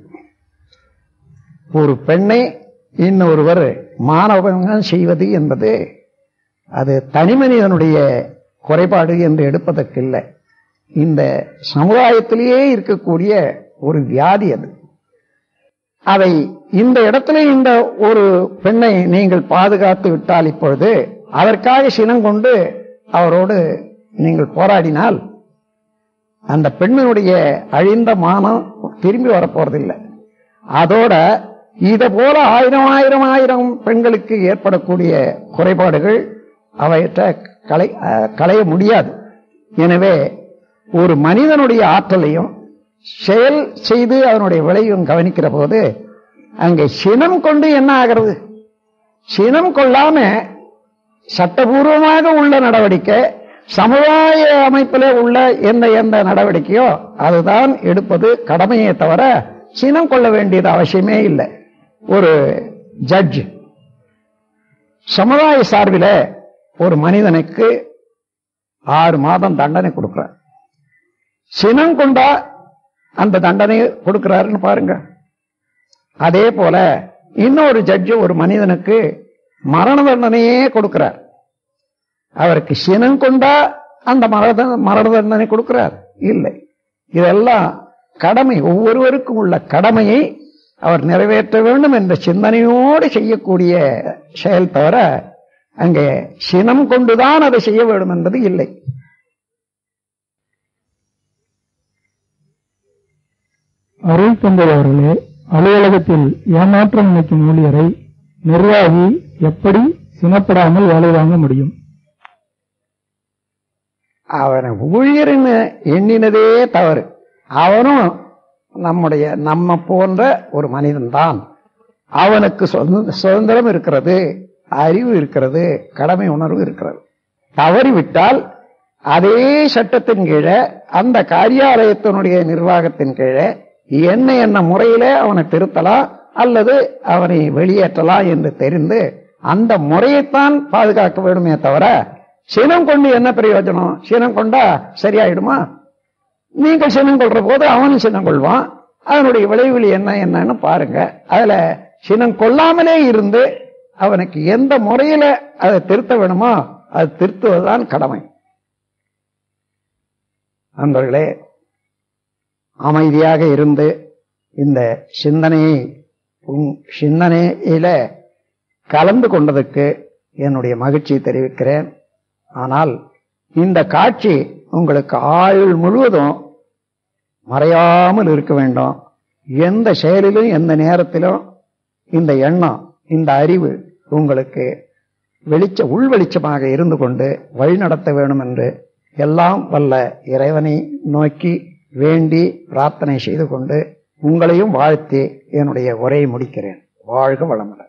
ஒரு பெண்ணை இன்னொருவர் மானவங்கம் செய்வது என்பது அது தனிமனிதனுடைய குறைபாடு என்று எடுப்பதற்கில்லை. இந்த சமுதாயத்திலேயே இருக்கக்கூடிய ஒரு வியாதி அது. அதை இந்த இடத்துல இந்த ஒரு பெண்ணை நீங்கள் பாதுகாத்து விட்டால் இப்பொழுது அதற்காக சினம் கொண்டு அவரோடு நீங்கள் போராடினால் அந்த பெண்ணினுடைய அழிந்த மானம் திரும்பி வரப்போறதில்லை. அதோட இதை போல ஆயிரம் ஆயிரம் ஆயிரம் பெண்களுக்கு ஏற்படக்கூடிய குறைபாடுகள் அவையற்ற கலை களைய முடியாது. எனவே ஒரு மனிதனுடைய ஆற்றலையும் செயல் செய்து அதனுடைய விளைவும் கவனிக்கிற போது அங்கே சினம் கொண்டு என்ன ஆகிறது? சினம் கொள்ளாம சட்டபூர்வமாக உள்ள நடவடிக்கை சமுதாய அமைப்பில் உள்ள எந்த எந்த நடவடிக்கையோ அதுதான் எடுப்பது கடமையை தவிர சினம் கொள்ள வேண்டியது அவசியமே இல்லை. ஒரு ஜட்ஜ் சமுதாய சார்பில் ஒரு மனிதனுக்கு ஆறு மாதம் தண்டனை கொடுக்கிறார். சினம் கொண்டா அந்த தண்டனை கொடுக்கிறாருன்னு பாருங்க. அதே போல இன்னொரு ஜட்ஜு ஒரு மனிதனுக்கு மரண தண்டனையே கொடுக்கிறார். அவருக்கு சினம் கொண்டா அந்த மரண மரண தண்டனை கொடுக்கிறார். இல்லை. இதெல்லாம் கடமை ஒவ்வொருவருக்கும் உள்ள கடமையை அவர் நிறைவேற்ற வேண்டும் என்ற சிந்தனையோடு செய்யக்கூடிய செயல் தவிர அங்கே சினம் கொண்டுதான் அதை செய்ய வேண்டும் என்பது இல்லை. அருள் தந்தை அவர்களே அலுவலகத்தில் ஏமாற்றம் நினைக்கும் ஊழியரை நிர்வாகி எப்படி சினப்படாமல் வேலை வாங்க முடியும்? அவனை ஊழியர்னு எண்ணினதே தவறு. அவனும் நம்முடைய நம்ம போன்ற ஒரு மனிதன்தான். அவனுக்கு சுதந்திர- சுதந்திரம் இருக்கிறது. அறிவு இருக்கிறது கடமை உணர்வு இருக்கிறது. தவறிவிட்டால் அதே சட்டத்தின் கீழே அந்த காரியாலயத்தினுடைய நிர்வாகத்தின் கீழே என்ன என்ன முறையில அவனை திருத்தலாம் அல்லது அவனை வெளியேற்றலாம் என்று தெரிந்து அந்த முறையைத்தான் பாதுகாக்க வேண்டுமே தவிர சினம் கொண்டு என்ன பிரயோஜனம்? சினம் கொண்டா சரியாயிடுமா? நீங்கள் சினம் கொள்ற போது அவனும் சினம் கொள்வான். அதனுடைய விளைவுகள் என்ன என்னன்னு பாருங்க. அதுல சினம் கொள்ளாமலே இருந்து அவனுக்கு எந்த முறையில அதை திருத்த வேணுமோ அது திருத்துவதுதான் கடமை. நண்பர்களே அமைதியாக இருந்து இந்த சிந்தனையை சிந்தனையில கலந்து கொண்டதற்கு என்னுடைய மகிழ்ச்சியை தெரிவிக்கிறேன். ஆனால் இந்த காட்சி உங்களுக்கு ஆயுள் முழுவதும் மறையாமல் இருக்க வேண்டும். எந்த செயலிலும் எந்த நேரத்திலும் இந்த எண்ணம் இந்த அறிவு உங்களுக்கு வெளிச்ச உள் வெளிச்சமாக இருந்து கொண்டு வழிநடத்த வேணும் என்று எல்லாம் வல்ல இறைவனை நோக்கி வேண்டி பிரார்த்தனை செய்து கொண்டு உங்களையும் வாழ்த்தி என்னுடைய உரையை முடிக்கிறேன். வாழ்க வளமுடன்.